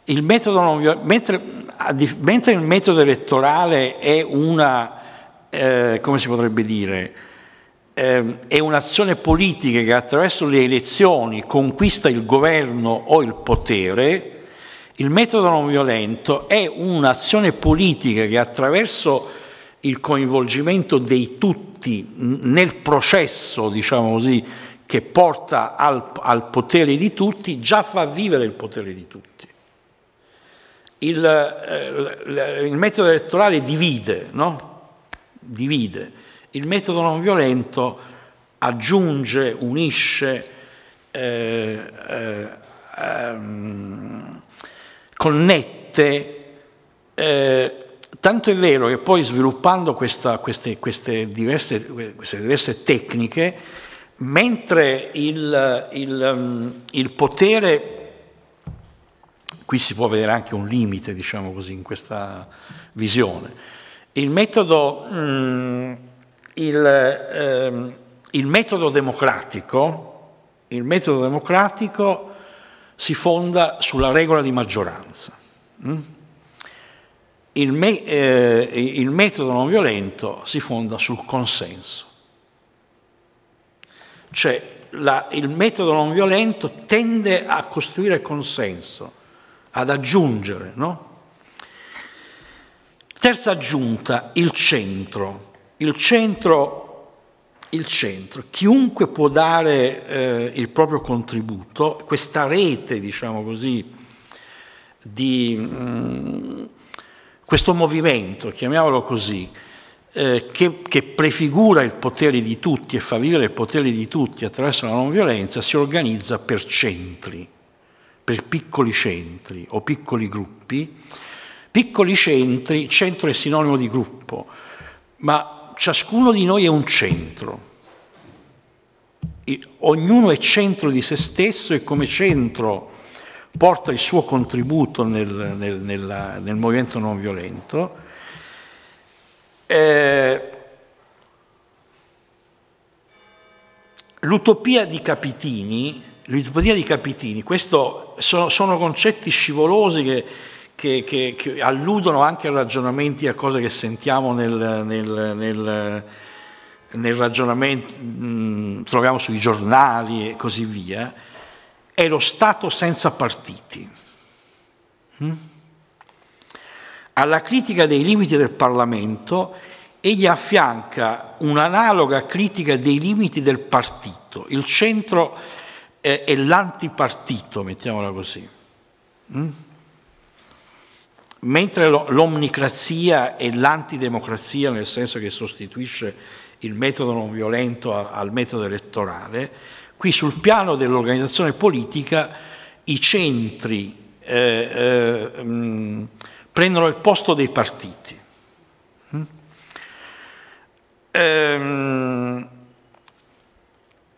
il metodo non mentre, mentre, il metodo elettorale è una, eh, come si potrebbe dire, eh, è un'azione politica che attraverso le elezioni conquista il governo o il potere, il metodo non violento è un'azione politica che attraverso il coinvolgimento dei tutti nel processo, diciamo così, che porta al, al, potere di tutti, già fa vivere il potere di tutti. Il, eh, il metodo elettorale divide, no? divide. Il metodo non violento aggiunge, unisce, eh, eh, ehm, connette Eh, tanto è vero che poi sviluppando questa, queste, queste, diverse, queste, diverse, tecniche, mentre il, il, mm, il, potere, qui si può vedere anche un limite, diciamo così, in questa visione, il metodo, mm, il, eh, il metodo democratico, il metodo democratico si fonda sulla regola di maggioranza. Mm? Il, me, eh, il, metodo non violento si fonda sul consenso. Cioè la, il metodo non violento tende a costruire consenso, ad aggiungere. No? Terza aggiunta, il centro. Il centro il centro. Chiunque può dare eh, il proprio contributo, questa rete, diciamo così, di mh, mm, questo movimento, chiamiamolo così, eh, che, che, prefigura il potere di tutti e fa vivere il potere di tutti attraverso la non violenza, si organizza per centri, per piccoli centri o piccoli gruppi. Piccoli centri, centro è sinonimo di gruppo, ma ciascuno di noi è un centro. Ognuno è centro di se stesso e come centro porta il suo contributo nel, nel, nel, nel movimento non violento. Eh, l'utopia di Capitini, l'utopia di Capitini, questi sono, sono concetti scivolosi che che, che, che, alludono anche a ragionamenti, a cose che sentiamo nel, nel, nel, nel ragionamento, mh, troviamo sui giornali e così via, è lo Stato senza partiti. Mm? Alla critica dei limiti del Parlamento egli affianca un'analoga critica dei limiti del partito. Il centro è, è l'antipartito, mettiamola così. Mm? Mentre l'omnicrazia è l'antidemocrazia, nel senso che sostituisce il metodo non violento al metodo elettorale, qui sul piano dell'organizzazione politica i centri eh, eh, mh, prendono il posto dei partiti. Mm? Ehm,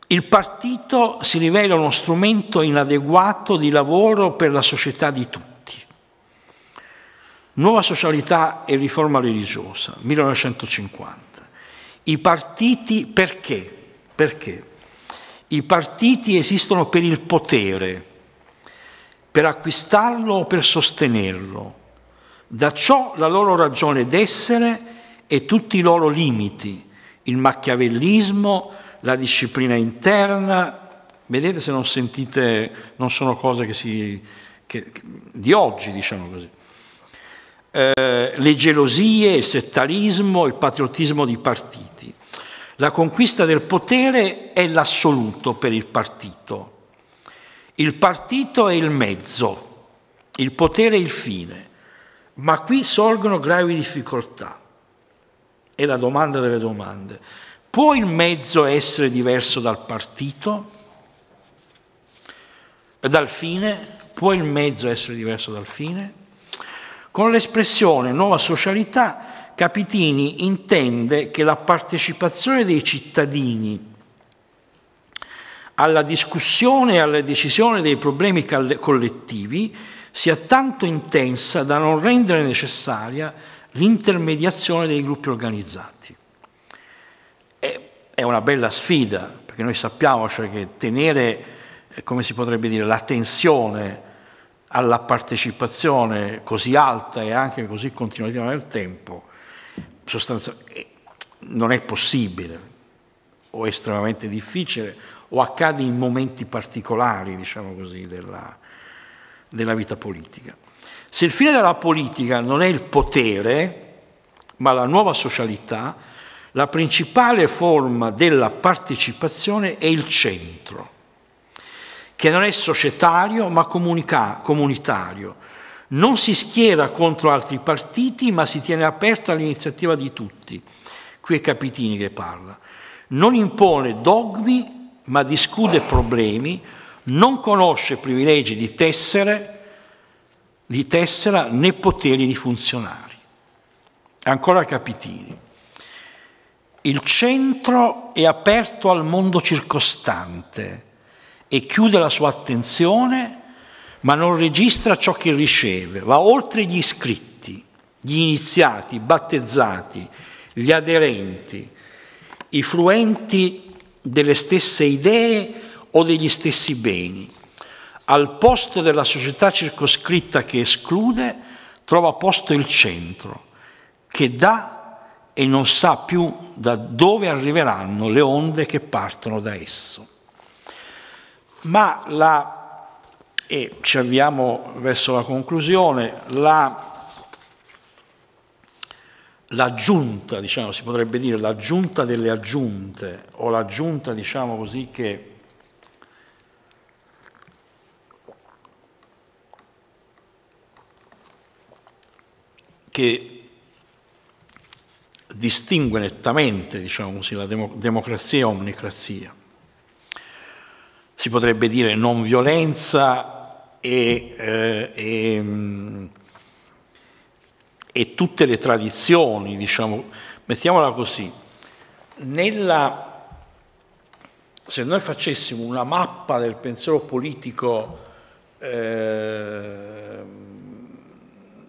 il partito si rivela uno strumento inadeguato di lavoro per la società di tutti. Nuova socialità e riforma religiosa, 1950. I partiti perché? Perché? I partiti esistono per il potere, per acquistarlo o per sostenerlo. Da ciò la loro ragione d'essere e tutti i loro limiti, il macchiavellismo, la disciplina interna. Vedete se non sentite, non sono cose che si, che, di oggi, diciamo così eh, le gelosie, il settarismo, il patriottismo di partiti. La conquista del potere è l'assoluto per il partito. Il partito è il mezzo, il potere è il fine. Ma qui sorgono gravi difficoltà. È la domanda delle domande. Può il mezzo essere diverso dal partito? Dal fine? Può il mezzo essere diverso dal fine? Con l'espressione nuova socialità Capitini intende che la partecipazione dei cittadini alla discussione e alla decisione dei problemi collettivi sia tanto intensa da non rendere necessaria l'intermediazione dei gruppi organizzati. È una bella sfida, perché noi sappiamo cioè, che tenere, eh, come si potrebbe dire, la tensione alla partecipazione così alta e anche così continuativa nel tempo, eh, non è possibile o è estremamente difficile o accade in momenti particolari, diciamo così, della, della vita politica. Se il fine della politica non è il potere, ma la nuova socialità, la principale forma della partecipazione è il centro che non è societario ma comunitario. Non si schiera contro altri partiti ma si tiene aperto all'iniziativa di tutti. Qui è Capitini che parla. Non impone dogmi ma discute problemi, non conosce privilegi di tessere, di tessera né poteri di funzionari. Ancora Capitini. Il centro è aperto al mondo circostante e chiude la sua attenzione, ma non registra ciò che riceve, va oltre gli iscritti, gli iniziati, i battezzati, gli aderenti, i fruenti delle stesse idee o degli stessi beni. Al posto della società circoscritta che esclude, trova posto il centro, che dà e non sa più da dove arriveranno le onde che partono da esso. Ma la, e ci avviamo verso la conclusione, la l'aggiunta, diciamo, si potrebbe dire l'aggiunta delle aggiunte o l'aggiunta, diciamo così, che che distingue nettamente, diciamo così, la democrazia e omnicrazia. Si potrebbe dire non violenza e, eh, e mm, e tutte le tradizioni, diciamo, mettiamola così, nella, se noi facessimo una mappa del pensiero politico eh,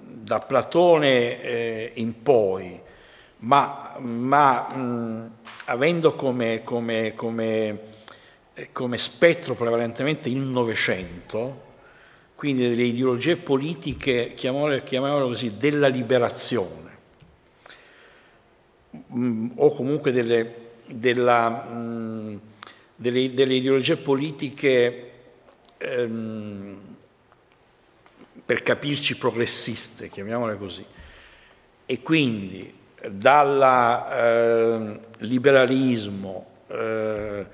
da Platone eh, in poi, ma, ma mh, avendo come, come, come, come spettro prevalentemente il Novecento, quindi delle ideologie politiche, chiamiamole, così, della liberazione, mm, o comunque delle, della, mm, delle, delle, ideologie politiche, ehm, per capirci progressiste, chiamiamole così, e quindi dal eh, liberalismo, eh,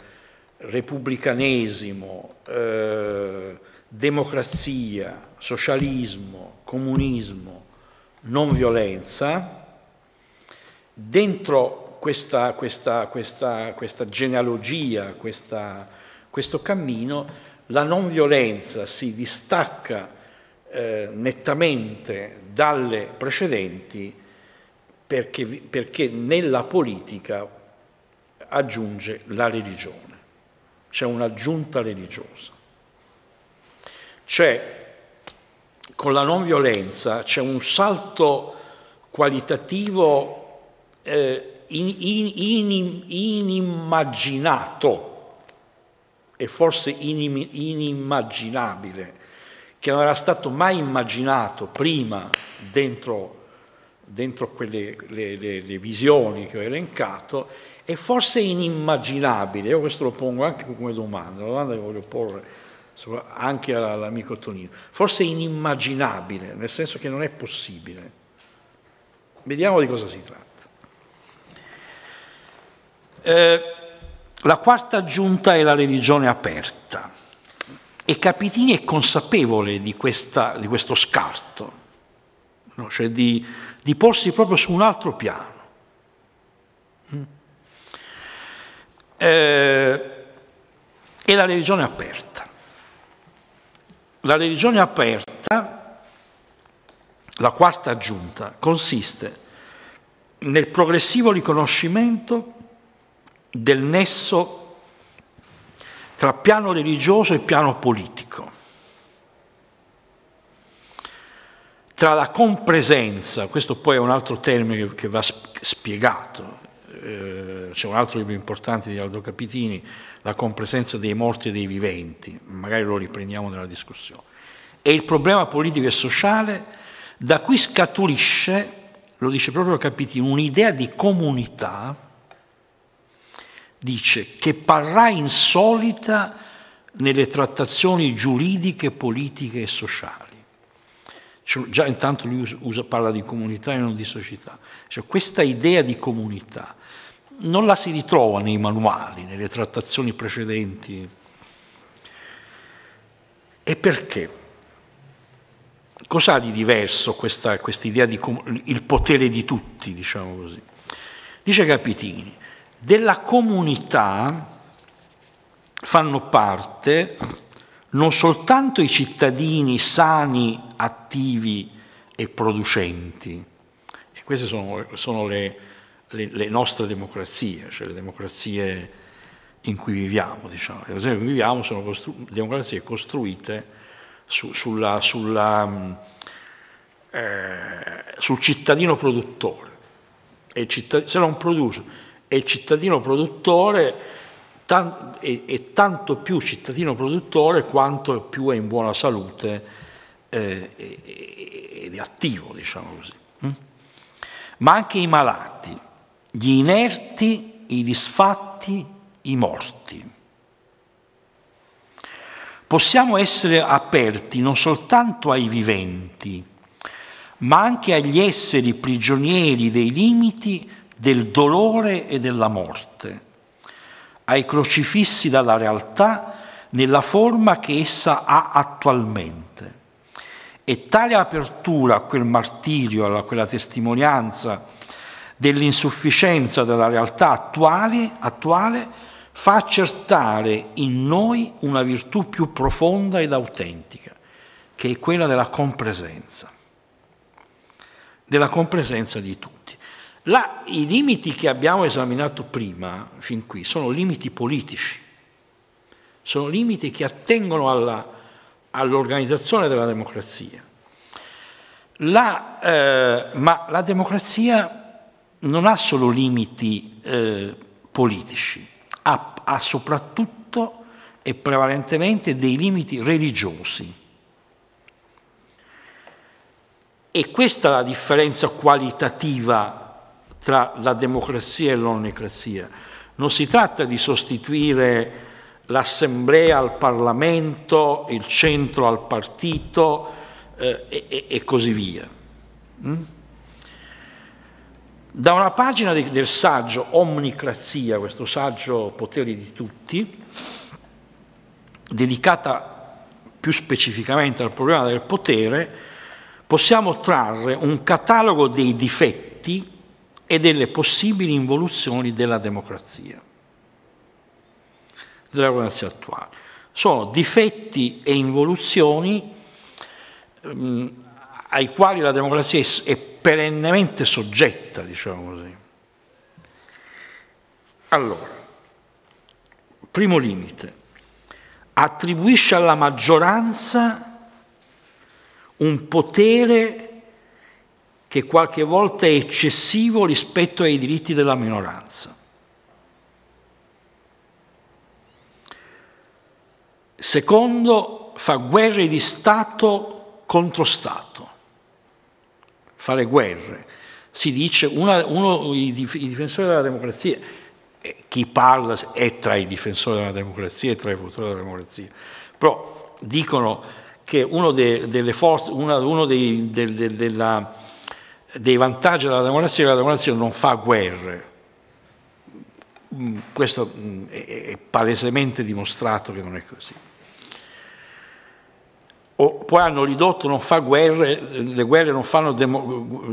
repubblicanesimo, eh, democrazia, socialismo, comunismo, non violenza, dentro questa, questa, questa, questa genealogia, questo cammino, la non violenza si distacca eh, nettamente dalle precedenti perché, perché nella politica aggiunge la religione, c'è un'aggiunta religiosa. C'è, con la non violenza, c'è un salto qualitativo eh, in, in, in, inimmaginato e forse inimmaginabile, che non era stato mai immaginato prima dentro, dentro quelle le, le, le visioni che ho elencato, e forse inimmaginabile, io questo lo pongo anche come domanda, la domanda che voglio porre anche all'amico Tonino, forse inimmaginabile, nel senso che non è possibile. Vediamo di cosa si tratta. Eh, la quarta aggiunta è la religione aperta e Capitini è consapevole di, questa, di questo scarto, no? cioè di, di, porsi proprio su un altro piano. Mm. Eh, e la religione aperta. La religione aperta, la quarta aggiunta, consiste nel progressivo riconoscimento del nesso tra piano religioso e piano politico, tra la compresenza, questo poi è un altro termine che va spiegato, eh, c'è un altro libro importante di Aldo Capitini, la compresenza dei morti e dei viventi, magari lo riprendiamo nella discussione, e il problema politico e sociale da cui scaturisce, lo dice proprio Capitino, un'idea di comunità, dice, che parrà insolita nelle trattazioni giuridiche, politiche e sociali. Cioè, già intanto lui usa, parla di comunità e non di società. Cioè, questa idea di comunità non la si ritrova nei manuali, nelle trattazioni precedenti. E perché? Cos'ha di diverso questa, idea di il potere di tutti, diciamo così? Dice Capitini, della comunità fanno parte non soltanto i cittadini sani, attivi e producenti, e queste sono, sono le, le, le, nostre democrazie, cioè le democrazie in cui viviamo, diciamo. Le democrazie in cui viviamo sono costru- democrazie costruite su, sulla, sulla, eh, sul cittadino produttore. Cittad- se non produce, è il cittadino produttore tan- è, è, tanto più cittadino produttore quanto più è in buona salute eh, ed è attivo, diciamo così. Mm? Ma anche i malati, gli inerti, i disfatti, i morti. Possiamo essere aperti non soltanto ai viventi, ma anche agli esseri prigionieri dei limiti del dolore e della morte ai crocifissi dalla realtà nella forma che essa ha attualmente. E tale apertura a quel martirio, a quella testimonianza dell'insufficienza della realtà attuale, attuale fa accertare in noi una virtù più profonda ed autentica, che è quella della compresenza, della compresenza di tutti. La, I limiti che abbiamo esaminato prima, fin qui, sono limiti politici, sono limiti che attengono all'organizzazione della democrazia. La, eh, ma la democrazia non ha solo limiti eh, politici, ha, ha soprattutto e prevalentemente dei limiti religiosi. E questa è la differenza qualitativa tra la democrazia e l'onnicrazia. Non si tratta di sostituire l'assemblea al Parlamento, il centro al partito eh, e, e, così via. Mm? Da una pagina del saggio Omnicrazia, questo saggio Poteri di tutti, dedicata più specificamente al problema del potere, possiamo trarre un catalogo dei difetti e delle possibili involuzioni della democrazia, della democrazia attuale. Sono difetti e involuzioni ehm, ai quali la democrazia è perennemente soggetta, diciamo così. Allora, primo limite, attribuisce alla maggioranza un potere che qualche volta è eccessivo rispetto ai diritti della minoranza. Secondo, fa guerre di Stato contro Stato. Fare guerre. Si dice, una, uno, i, difensori della democrazia, eh, chi parla è tra i difensori della democrazia e tra i fautori della democrazia, però dicono che uno, de, delle forze, una, uno dei, de, de, della dei vantaggi della democrazia che la democrazia non fa guerre. Mm, questo mm, è palesemente dimostrato che non è così. O poi hanno ridotto non fa guerre, le guerre non fanno demo,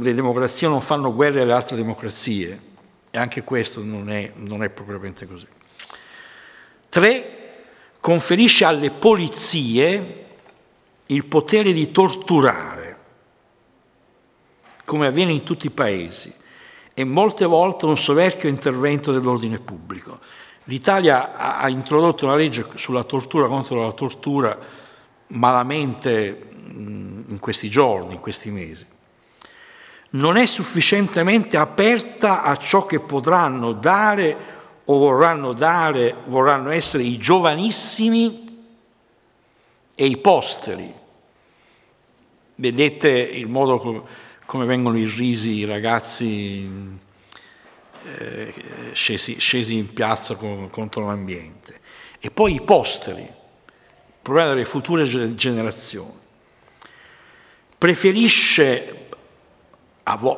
le democrazie non fanno guerre alle altre democrazie. E anche questo non è, non è propriamente così. Tre, conferisce alle polizie il potere di torturare come avviene in tutti i paesi, e molte volte un soverchio intervento dell'ordine pubblico. L'Italia ha, introdotto una legge sulla tortura contro la tortura malamente in questi giorni, in questi mesi. Non è sufficientemente aperta a ciò che potranno dare o vorranno dare, vorranno essere i giovanissimi e i posteri. Vedete il modo come vengono irrisi i ragazzi eh, scesi, scesi, in piazza con, contro l'ambiente. E poi i posteri, problema delle future generazioni. Preferisce,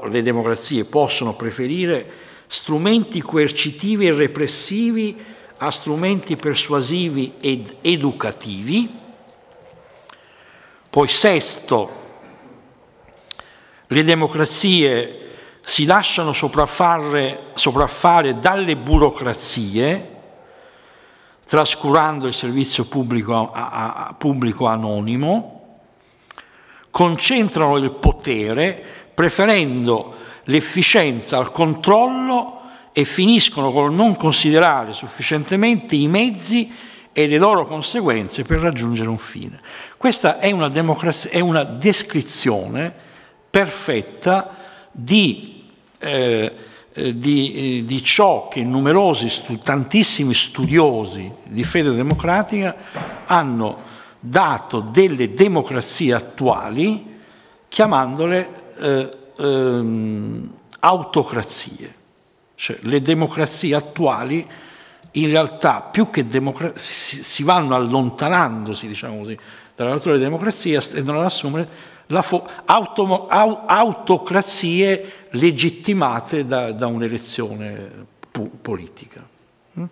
le democrazie possono preferire strumenti coercitivi e repressivi a strumenti persuasivi ed educativi. Poi sesto, le democrazie si lasciano sopraffare, sopraffare dalle burocrazie, trascurando il servizio pubblico, a, a, pubblico anonimo, concentrano il potere preferendo l'efficienza al controllo e finiscono col non considerare sufficientemente i mezzi e le loro conseguenze per raggiungere un fine. Questa è una, è una descrizione perfetta di, eh, di, eh, di, ciò che numerosi, tantissimi studiosi di fede democratica hanno dato delle democrazie attuali chiamandole eh, ehm, autocrazie. Cioè, le democrazie attuali in realtà più che democrazie si vanno allontanandosi, diciamo così, dalla natura della democrazia e tendono ad assumere auto, autocrazie legittimate da, da un'elezione politica. Mm?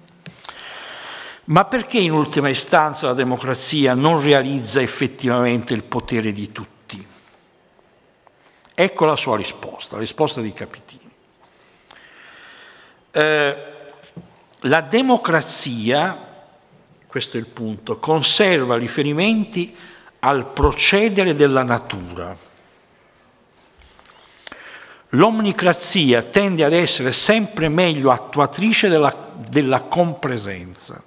Ma perché in ultima istanza la democrazia non realizza effettivamente il potere di tutti? Ecco la sua risposta, la risposta di Capitini. Eh, la democrazia, questo è il punto, conserva riferimenti al procedere della natura. L'omnicrazia tende ad essere sempre meglio attuatrice della, della compresenza.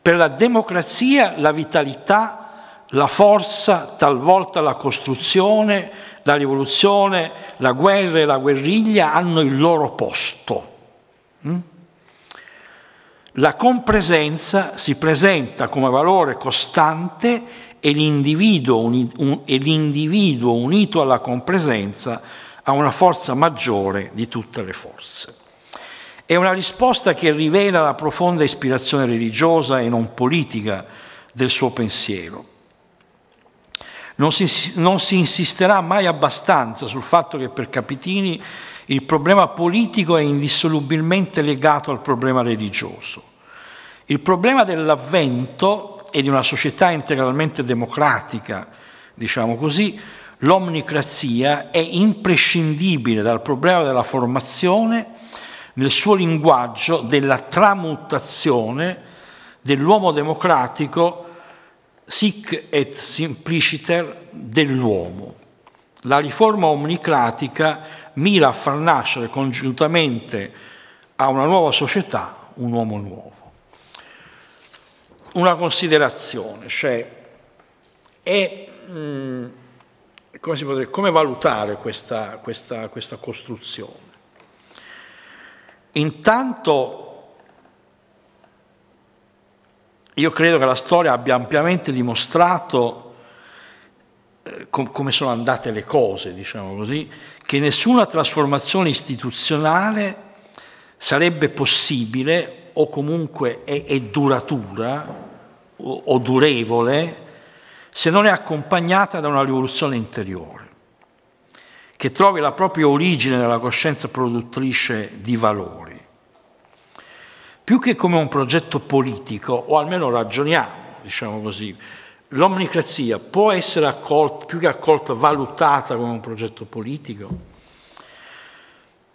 Per la democrazia la vitalità, la forza, talvolta la costruzione, la rivoluzione, la guerra e la guerriglia hanno il loro posto. Mm? La compresenza si presenta come valore costante e l'individuo, unito alla compresenza ha una forza maggiore di tutte le forze. È una risposta che rivela la profonda ispirazione religiosa e non politica del suo pensiero. Non si, non si, insisterà mai abbastanza sul fatto che per Capitini il problema politico è indissolubilmente legato al problema religioso. Il problema dell'avvento e di una società integralmente democratica, diciamo così, l'omnicrazia è imprescindibile dal problema della formazione nel suo linguaggio della tramutazione dell'uomo democratico sic et simpliciter dell'uomo. La riforma omnicratica mira a far nascere congiuntamente a una nuova società un uomo nuovo. Una considerazione, cioè è, mh, mm, come, potrebbe, come, valutare questa, questa, questa costruzione? Intanto Io credo che la storia abbia ampiamente dimostrato eh, com- come sono andate le cose, diciamo così, che nessuna trasformazione istituzionale sarebbe possibile o comunque è, è duratura o, o durevole se non è accompagnata da una rivoluzione interiore, che trovi la propria origine nella coscienza produttrice di valori più che come un progetto politico, o almeno ragioniamo, diciamo così, l'omnicrazia può essere accolta, più che accolta, valutata come un progetto politico?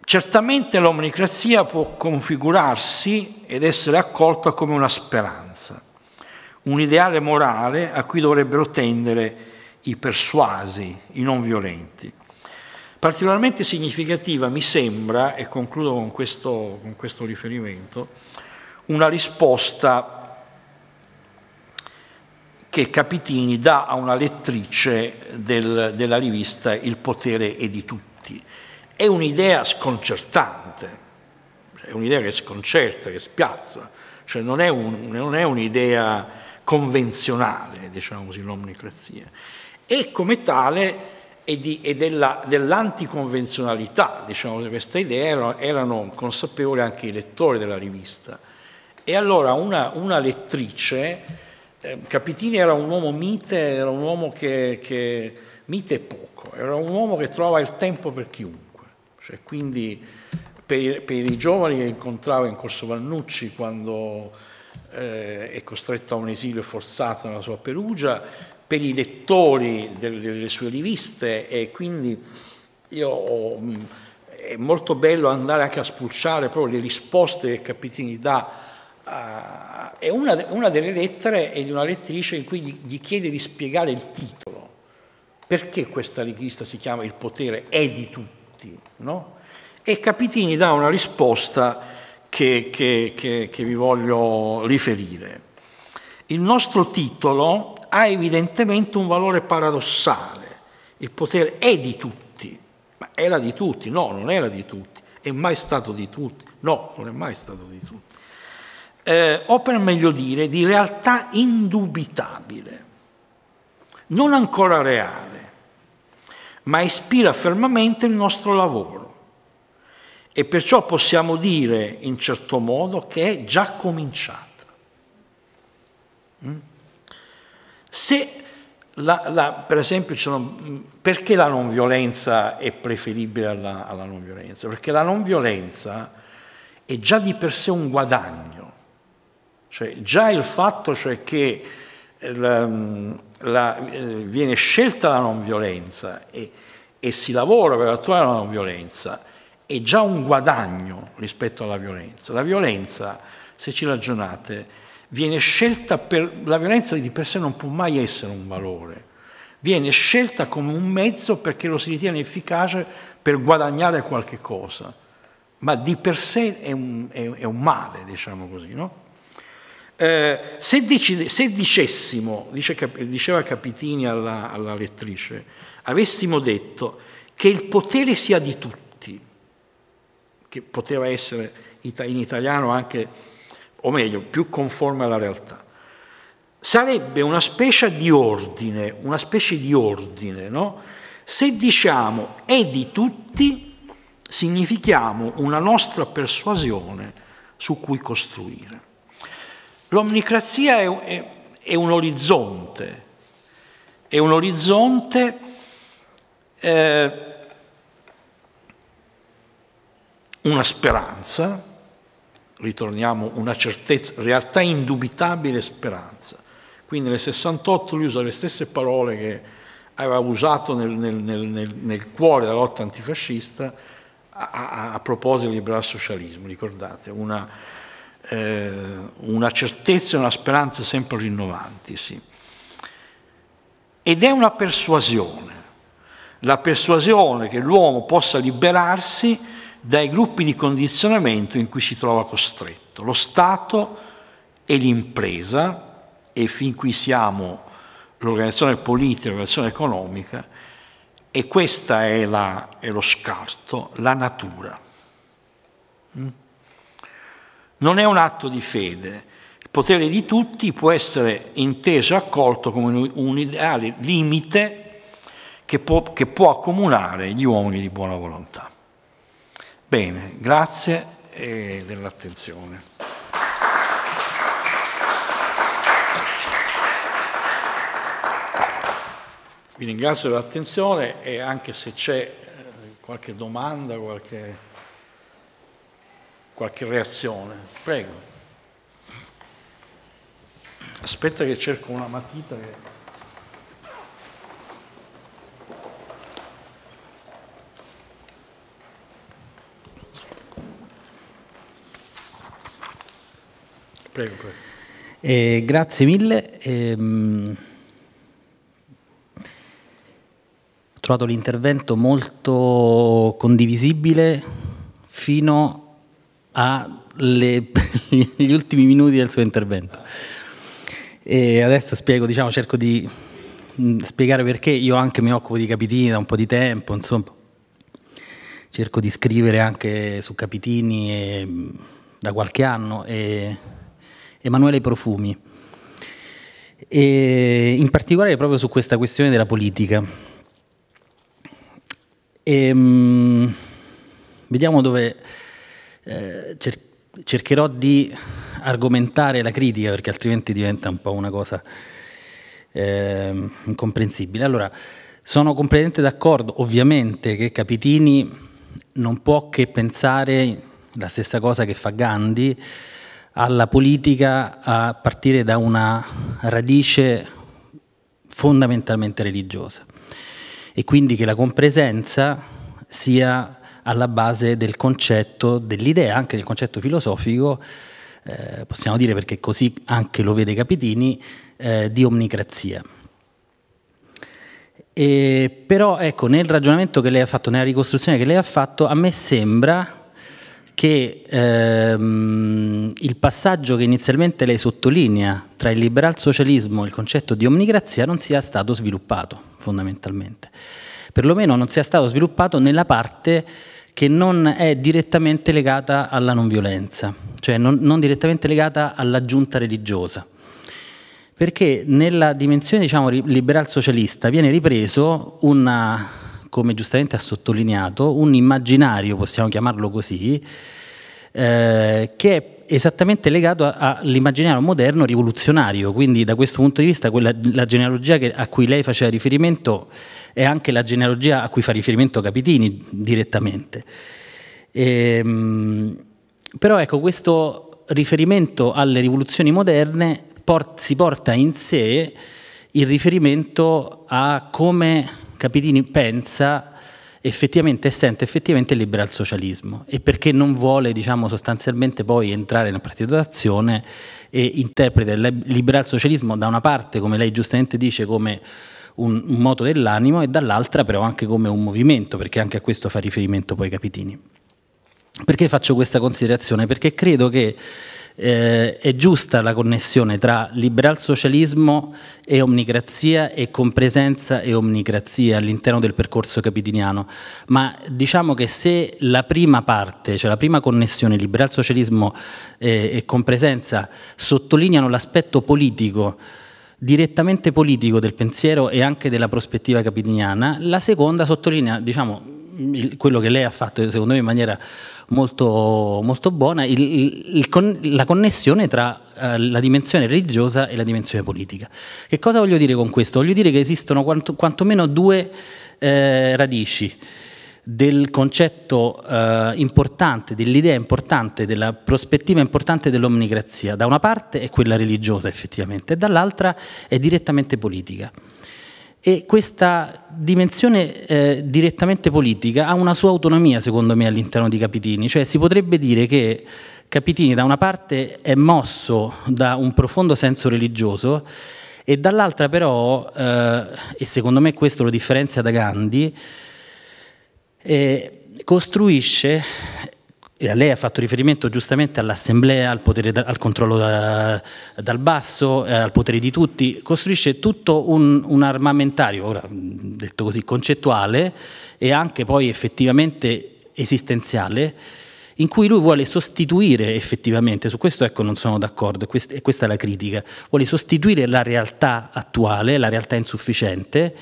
Certamente l'omnicrazia può configurarsi ed essere accolta come una speranza, un ideale morale a cui dovrebbero tendere i persuasi, i non violenti. Particolarmente significativa mi sembra, e concludo con questo, con questo riferimento, una risposta che Capitini dà a una lettrice del, della rivista Il potere è di tutti. È un'idea sconcertante, è un'idea che sconcerta, che spiazza, cioè non è, un, non è un'idea convenzionale, diciamo così, l'omnicrazia. E come tale e, di, e della, dell'anticonvenzionalità, diciamo, di questa idea erano, erano, consapevoli anche i lettori della rivista. E allora una, una lettrice, eh, Capitini era un uomo mite, era un uomo che, che mite poco, era un uomo che trova il tempo per chiunque, cioè, quindi per, per, i giovani che incontrava in Corso Vannucci quando eh, è costretto a un esilio forzato nella sua Perugia, per i lettori delle, delle sue riviste e quindi io ho, è molto bello andare anche a spulciare proprio le risposte che Capitini dà uh, e una, una, delle lettere è di una lettrice in cui gli, gli chiede di spiegare il titolo. Perché questa rivista si chiama Il potere è di tutti? No? E Capitini dà una risposta che, che, che, che vi voglio riferire. Il nostro titolo ha evidentemente un valore paradossale. Il potere è di tutti, ma era di tutti? No, non era di tutti. È mai stato di tutti? No, non è mai stato di tutti. Eh, o per meglio dire, di realtà indubitabile, non ancora reale, ma ispira fermamente il nostro lavoro. E perciò possiamo dire in certo modo che è già cominciata. Mm? Se la, la, per esempio, sono, perché la non violenza è preferibile alla, alla, non violenza? Perché la non violenza è già di per sé un guadagno, cioè già il fatto cioè, che la, la, eh, viene scelta la non violenza e, e si lavora per attuare la non violenza è già un guadagno rispetto alla violenza. La violenza, se ci ragionate, viene scelta per... La violenza di per sé non può mai essere un valore, viene scelta come un mezzo perché lo si ritiene efficace per guadagnare qualche cosa, ma di per sé è un, è, è un male, diciamo così, no? Eh, se, dici, se, dicessimo, dice, diceva Capitini alla, alla lettrice, avessimo detto che il potere sia di tutti, che poteva essere in italiano anche, o meglio, più conforme alla realtà. Sarebbe una specie di ordine, una specie di ordine, no? Se diciamo è di tutti, significhiamo una nostra persuasione su cui costruire. L'omnicrazia è, è, è un orizzonte, è un orizzonte eh, una speranza, ritorniamo, una certezza, realtà indubitabile speranza. Quindi nel 68 lui usa le stesse parole che aveva usato nel, nel, nel, nel cuore della lotta antifascista a, a, a proposito del liberal socialismo, ricordate, una, eh, una certezza e una speranza sempre rinnovanti. Sì. Ed è una persuasione, la persuasione che l'uomo possa liberarsi dai gruppi di condizionamento in cui si trova costretto. Lo Stato e l'impresa, e fin qui siamo l'organizzazione politica, l'organizzazione economica, e questo è, è, lo scarto, la natura. Mm? Non è un atto di fede. Il potere di tutti può essere inteso e accolto come un ideale limite che può, che può accomunare gli uomini di buona volontà. Bene, grazie dell'attenzione. Vi ringrazio dell'attenzione e anche se c'è eh, qualche domanda, qualche, qualche reazione, prego. Aspetta che cerco una matita che... Prego, prego. Eh, grazie mille. Ehm, ho trovato l'intervento molto condivisibile fino agli ultimi minuti del suo intervento. E adesso spiego, diciamo, cerco di mh, spiegare perché io anche mi occupo di Capitini da un po' di tempo, insomma, cerco di scrivere anche su Capitini e, da qualche anno e Emanuele Profumi, e in particolare proprio su questa questione della politica. E, um, vediamo dove eh, cer cercherò di argomentare la critica perché altrimenti diventa un po' una cosa eh, incomprensibile. Allora, sono completamente d'accordo, ovviamente, che Capitini non può che pensare la stessa cosa che fa Gandhi, alla politica a partire da una radice fondamentalmente religiosa e quindi che la compresenza sia alla base del concetto, dell'idea, anche del concetto filosofico eh, possiamo dire perché così anche lo vede Capitini, eh, di omnicrazia. E, però ecco, nel ragionamento che lei ha fatto, nella ricostruzione che lei ha fatto, a me sembra che ehm, il passaggio che inizialmente lei sottolinea tra il liberal socialismo e il concetto di omnicrazia non sia stato sviluppato fondamentalmente. Perlomeno non sia stato sviluppato nella parte che non è direttamente legata alla non violenza, cioè non, non direttamente legata alla giunta religiosa. Perché nella dimensione diciamo, liberal socialista viene ripreso una, come giustamente ha sottolineato, un immaginario, possiamo chiamarlo così, eh, che è esattamente legato all'immaginario moderno rivoluzionario, quindi da questo punto di vista quella, la genealogia che, a cui lei faceva riferimento è anche la genealogia a cui fa riferimento Capitini direttamente. E, ehm, però ecco, questo riferimento alle rivoluzioni moderne port, si porta in sé il riferimento a come Capitini pensa effettivamente e sente effettivamente il liberal socialismo e perché non vuole diciamo, sostanzialmente poi entrare nel partito d'azione e interpreta il liberal socialismo da una parte, come lei giustamente dice, come un, un moto dell'animo e dall'altra però anche come un movimento, perché anche a questo fa riferimento poi Capitini. Perché faccio questa considerazione? Perché credo che eh, è giusta la connessione tra liberal socialismo e omnicrazia e compresenza e omnicrazia all'interno del percorso capitiniano, ma diciamo che se la prima parte, cioè la prima connessione liberal socialismo e, e compresenza sottolineano l'aspetto politico direttamente politico del pensiero e anche della prospettiva capitiniana, la seconda sottolinea diciamo, il, quello che lei ha fatto secondo me in maniera molto, molto buona, il, il, la connessione tra eh, la dimensione religiosa e la dimensione politica. Che cosa voglio dire con questo? Voglio dire che esistono quanto, quantomeno due eh, radici del concetto eh, importante, dell'idea importante, della prospettiva importante dell'omnicrazia. Da una parte è quella religiosa effettivamente, e dall'altra è direttamente politica. E questa dimensione eh, direttamente politica ha una sua autonomia, secondo me, all'interno di Capitini. Cioè si potrebbe dire che Capitini da una parte è mosso da un profondo senso religioso e dall'altra però, eh, e secondo me questo lo differenzia da Gandhi, eh, costruisce lei ha fatto riferimento giustamente all'assemblea, al, potere, al controllo da, dal basso, eh, al potere di tutti, costruisce tutto un, un, armamentario, ora detto così, concettuale e anche poi effettivamente esistenziale, in cui lui vuole sostituire effettivamente, su questo ecco non sono d'accordo, e questa è la critica, vuole sostituire la realtà attuale, la realtà insufficiente,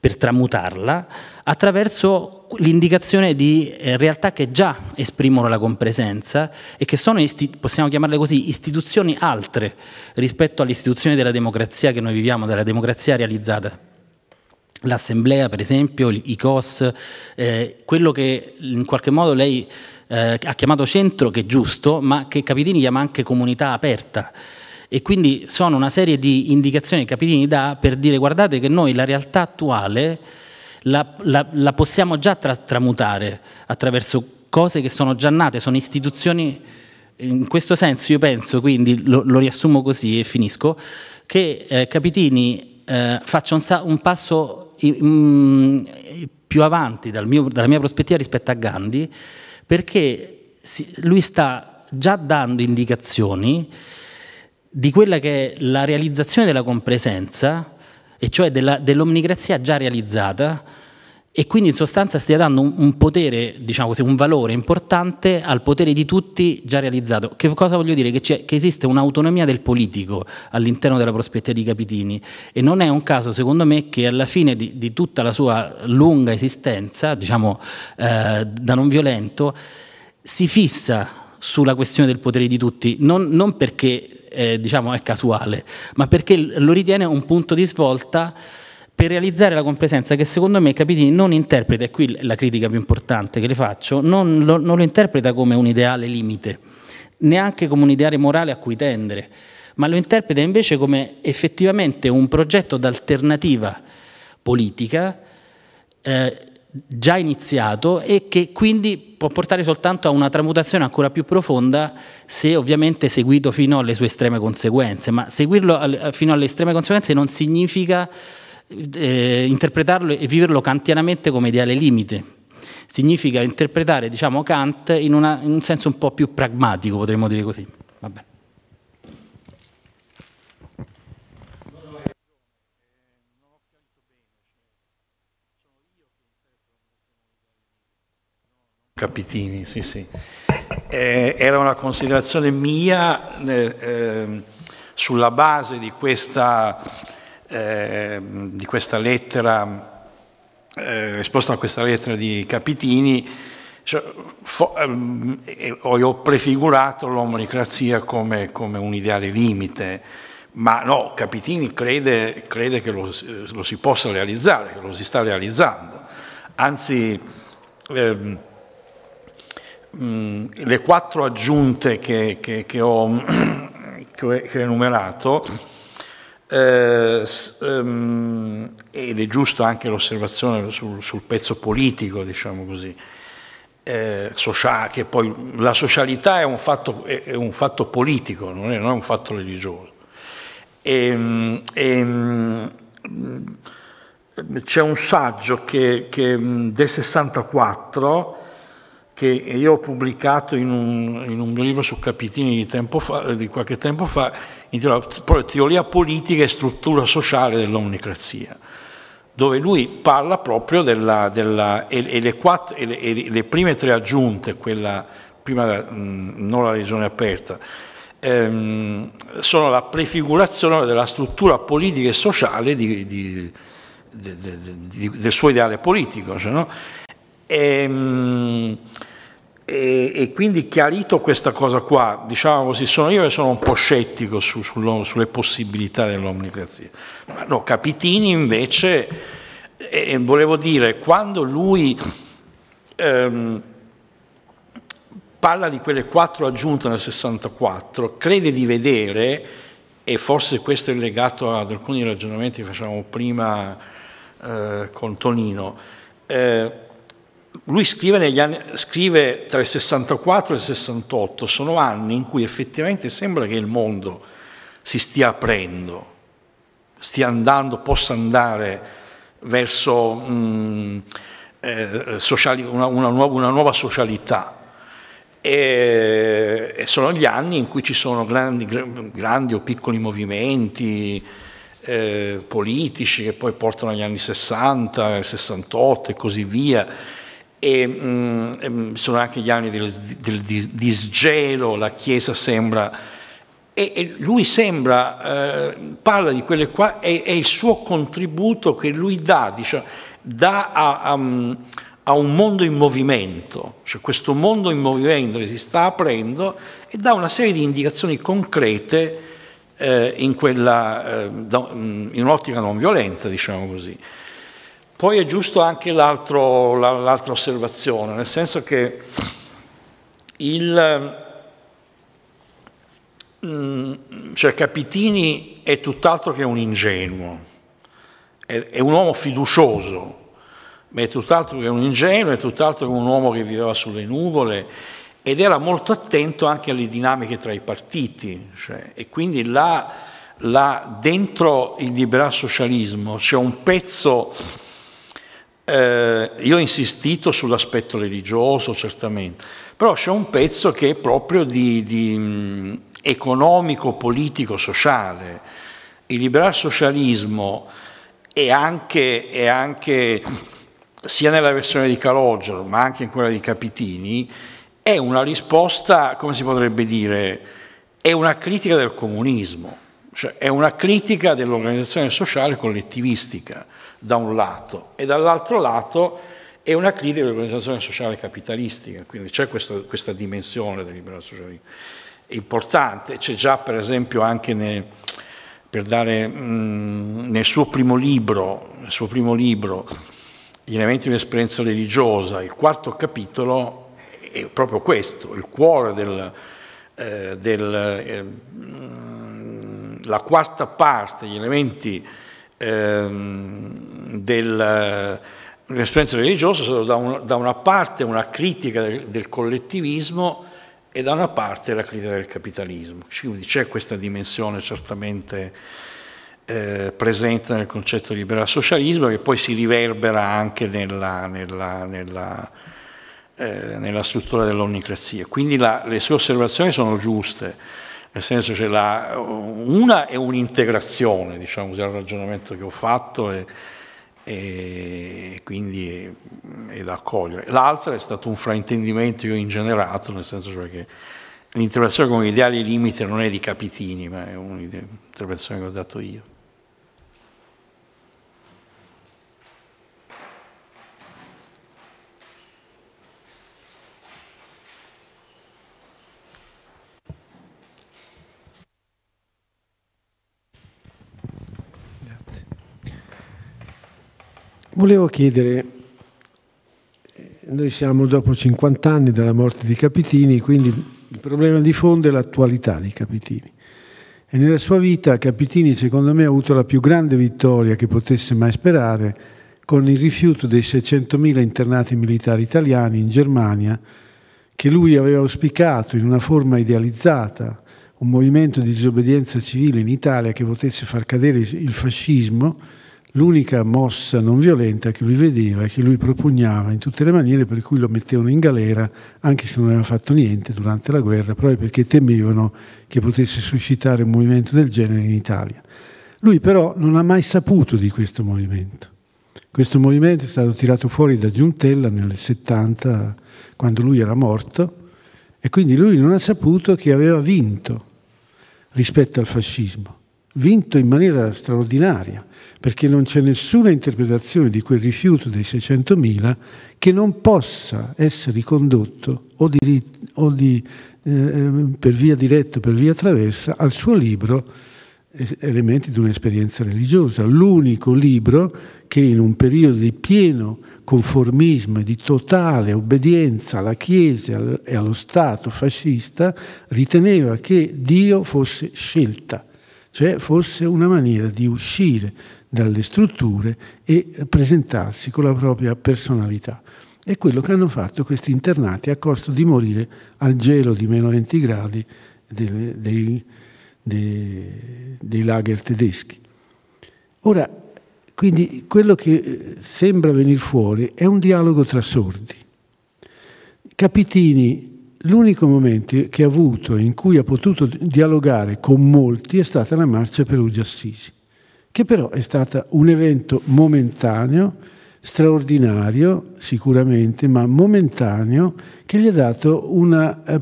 per tramutarla attraverso l'indicazione di eh, realtà che già esprimono la compresenza e che sono, possiamo chiamarle così, istituzioni altre rispetto alle istituzioni della democrazia che noi viviamo, della democrazia realizzata. L'assemblea, per esempio, i COS, eh, quello che in qualche modo lei eh, ha chiamato centro, che è giusto, ma che Capitini chiama anche comunità aperta e quindi sono una serie di indicazioni che Capitini dà per dire guardate che noi la realtà attuale la, la, la possiamo già tra, tramutare attraverso cose che sono già nate, sono istituzioni, in questo senso io penso, quindi lo, lo riassumo così e finisco, che eh, Capitini eh, faccia un, un passo in, più avanti dal mio, dalla mia prospettiva rispetto a Gandhi, perché si, lui sta già dando indicazioni di quella che è la realizzazione della compresenza, e cioè dell'omnicrazia già realizzata, e quindi in sostanza stia dando un, un potere, diciamo così, un valore importante al potere di tutti già realizzato. Che cosa voglio dire? Che, che esiste un'autonomia del politico all'interno della prospettiva di Capitini e non è un caso, secondo me, che alla fine di, di tutta la sua lunga esistenza, diciamo eh, da non violento, si fissa sulla questione del potere di tutti, non, non perché eh, diciamo, è casuale, ma perché lo ritiene un punto di svolta per realizzare la compresenza che secondo me Capitini non interpreta, e qui la critica più importante che le faccio, non lo, non lo interpreta come un ideale limite, neanche come un ideale morale a cui tendere, ma lo interpreta invece come effettivamente un progetto d'alternativa politica eh, già iniziato e che quindi può portare soltanto a una tramutazione ancora più profonda se ovviamente seguito fino alle sue estreme conseguenze, ma seguirlo fino alle estreme conseguenze non significa eh, interpretarlo e viverlo kantianamente come ideale limite, significa interpretare diciamo, Kant in, una, in un senso un po' più pragmatico, potremmo dire così. Vabbè. Capitini, sì, sì. Eh, era una considerazione mia eh, eh, sulla base di questa, ehm, di questa lettera, eh, risposta a questa lettera di Capitini, cioè, fo, ehm, ho prefigurato l'omnicrazia come, come, un ideale limite, ma no, Capitini crede, crede che lo, lo, si possa realizzare, che lo si sta realizzando. Anzi, ehm, Mm, le quattro aggiunte che, che, che, ho, che ho, enumerato, eh, um, ed è giusto anche l'osservazione sul, sul, pezzo politico, diciamo così, eh, sociale, che poi la socialità è un fatto, è un fatto politico, non è, non è, un fatto religioso. E, ehm, e, ehm, c'è un saggio che, del 64 che io ho pubblicato in un, in un mio libro su Capitini di, fa, di, qualche tempo fa, intitolato Teoria politica e struttura sociale dell'omnicrazia, dove lui parla proprio della, della e, e, le quattro, e, le, e, le prime tre aggiunte, quella prima mh, non la regione aperta, ehm, sono la prefigurazione della struttura politica e sociale di, di, del suo ideale politico. Cioè, no? E, ehm, e, e, quindi chiarito questa cosa qua, diciamo così, sono io che sono un po' scettico su, su, sulle possibilità dell'omnicrazia. Ma no, Capitini invece, eh, volevo dire, quando lui ehm, parla di quelle quattro aggiunte nel 64, crede di vedere, e forse questo è legato ad alcuni ragionamenti che facevamo prima eh, con Tonino, eh, lui scrive, anni, scrive, tra il 64 e il 68, sono anni in cui effettivamente sembra che il mondo si stia aprendo, stia andando, possa andare verso mh, eh, sociali, una, una, nuova, una, nuova, socialità. E, e, sono gli anni in cui ci sono grandi, grandi o piccoli movimenti eh, politici che poi portano agli anni 60, 68 e così via e mh, mm, sono anche gli anni del, del disgelo, la Chiesa sembra... E, e lui sembra, eh, parla di quelle qua, è, è, il suo contributo che lui dà, diciamo, dà a, a, a, un mondo in movimento, cioè questo mondo in movimento che si sta aprendo e dà una serie di indicazioni concrete eh, in, quella, eh, in un'ottica non violenta, diciamo così. Poi è giusto anche l'altra osservazione, nel senso che il, mm, cioè Capitini è tutt'altro che un ingenuo, è, è un uomo fiducioso, ma è tutt'altro che un ingenuo, è tutt'altro che un uomo che viveva sulle nuvole ed era molto attento anche alle dinamiche tra i partiti, cioè, e quindi là, là dentro il liberal socialismo c'è un pezzo eh, io ho insistito sull'aspetto religioso, certamente, però c'è un pezzo che è proprio di, di mh, economico, politico, sociale. Il liberal socialismo è anche, è anche, sia nella versione di Calogero, ma anche in quella di Capitini, è una risposta, come si potrebbe dire, è una critica del comunismo, cioè è una critica dell'organizzazione sociale collettivistica da un lato e dall'altro lato è una critica dell'organizzazione sociale capitalistica, quindi c'è questa dimensione del liberal socialismo importante, c'è già per esempio anche nel, per dare, mh, nel, suo primo libro, nel suo primo libro, Gli elementi di un'esperienza religiosa, il quarto capitolo è proprio questo, il cuore del, eh, del eh, quarta parte, gli elementi ehm, del, l'esperienza religiosa è stata da, un, da, una parte una critica del, del, collettivismo e da una parte la critica del capitalismo. Quindi c'è questa dimensione certamente eh, presente nel concetto di liberal socialismo che poi si riverbera anche nella, nella, nella, eh, nella struttura dell'onnicrazia. Quindi la, le sue osservazioni sono giuste, nel senso che la, una è un'integrazione, diciamo così, al ragionamento che ho fatto e, e quindi è, è, da accogliere. L'altra è stato un fraintendimento che ho ingenerato, nel senso cioè che l'interpretazione come ideali limite non è di Capitini, ma è un'interpretazione che ho dato io. Volevo chiedere, eh, noi siamo dopo 50 anni dalla morte di Capitini, quindi il problema di fondo è l'attualità di Capitini. E nella sua vita Capitini secondo me ha avuto la più grande vittoria che potesse mai sperare con il rifiuto dei 600.000 internati militari italiani in Germania che lui aveva auspicato in una forma idealizzata, un movimento di disobbedienza civile in Italia che potesse far cadere il fascismo l'unica mossa non violenta che lui vedeva e che lui propugnava in tutte le maniere per cui lo mettevano in galera anche se non aveva fatto niente durante la guerra, proprio perché temevano che potesse suscitare un movimento del genere in Italia. Lui però non ha mai saputo di questo movimento. Questo movimento è stato tirato fuori da Giuntella nel 70, quando lui era morto, e quindi lui non ha saputo che aveva vinto rispetto al fascismo, vinto in maniera straordinaria perché non c'è nessuna interpretazione di quel rifiuto dei 600.000 che non possa essere ricondotto o, di, o di, eh, per via diretta o per via traversa al suo libro Elementi di un'esperienza religiosa, l'unico libro che in un periodo di pieno conformismo e di totale obbedienza alla Chiesa e allo Stato fascista riteneva che Dio fosse scelta, cioè fosse una maniera di uscire dalle strutture e presentarsi con la propria personalità. È quello che hanno fatto questi internati a costo di morire al gelo di meno 20 gradi dei, dei, dei, dei lager tedeschi. Ora, quindi quello che eh, sembra venire fuori è un dialogo tra sordi. Capitini l'unico momento che ha avuto in cui ha potuto dialogare con molti è stata la marcia Perugia-Assisi che però è stata un evento momentaneo, straordinario sicuramente, ma momentaneo, che gli ha dato una eh,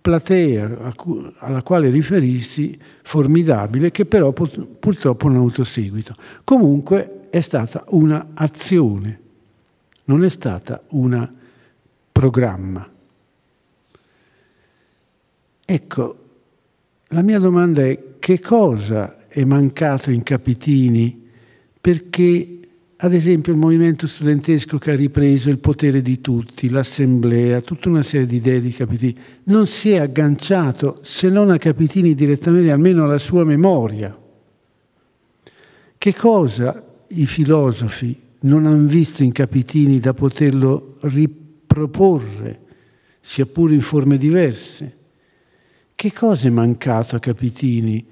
platea alla quale riferirsi formidabile, che però purtroppo non ha avuto seguito. Comunque è stata un'azione, non è stata un programma. Ecco, la mia domanda è che cosa è mancato in Capitini perché, ad esempio, il movimento studentesco che ha ripreso il potere di tutti, l'assemblea, tutta una serie di idee di Capitini, non si è agganciato, se non a Capitini direttamente, almeno alla sua memoria. Che cosa i filosofi non hanno visto in Capitini da poterlo riproporre, sia pure in forme diverse? Che cosa è mancato a Capitini?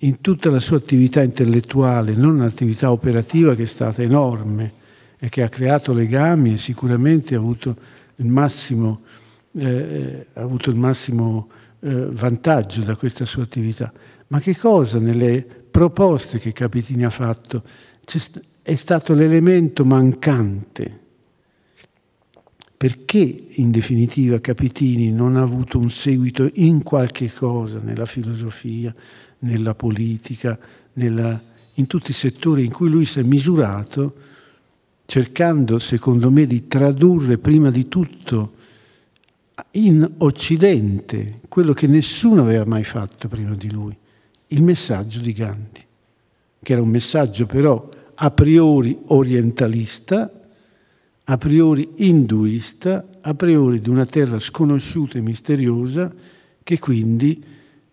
in tutta la sua attività intellettuale, non un'attività operativa che è stata enorme e che ha creato legami e sicuramente ha avuto il massimo, eh, ha avuto il massimo eh, vantaggio da questa sua attività. Ma che cosa nelle proposte che Capitini ha fatto è stato l'elemento mancante? Perché in definitiva Capitini non ha avuto un seguito in qualche cosa nella filosofia, nella politica, nella, in tutti i settori in cui lui si è misurato, cercando, secondo me, di tradurre prima di tutto in Occidente quello che nessuno aveva mai fatto prima di lui, il messaggio di Gandhi, che era un messaggio però a priori orientalista, a priori induista, a priori di una terra sconosciuta e misteriosa, che quindi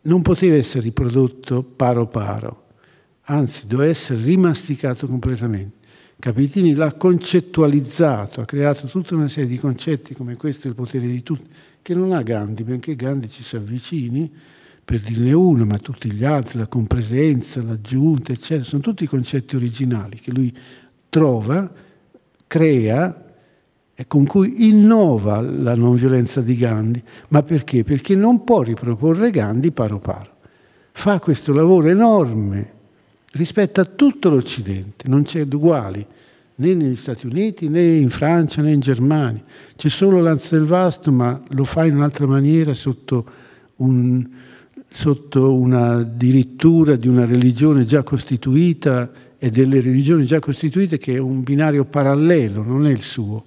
non poteva essere riprodotto paro paro, anzi doveva essere rimasticato completamente. Capitini l'ha concettualizzato, ha creato tutta una serie di concetti come questo il potere di tutti, che non ha Gandhi, benché Gandhi ci si avvicini, per dirne uno, ma tutti gli altri, la compresenza, l'aggiunta, eccetera, sono tutti concetti originali che lui trova, crea e con cui innova la non violenza di Gandhi. Ma perché? Perché non può riproporre Gandhi paro paro. Fa questo lavoro enorme rispetto a tutto l'Occidente, non c'è uguali né negli Stati Uniti né in Francia né in Germania. C'è solo Lanza del Vasto, ma lo fa in un'altra maniera sotto, un, sotto una dirittura di una religione già costituita e delle religioni già costituite che è un binario parallelo, non è il suo.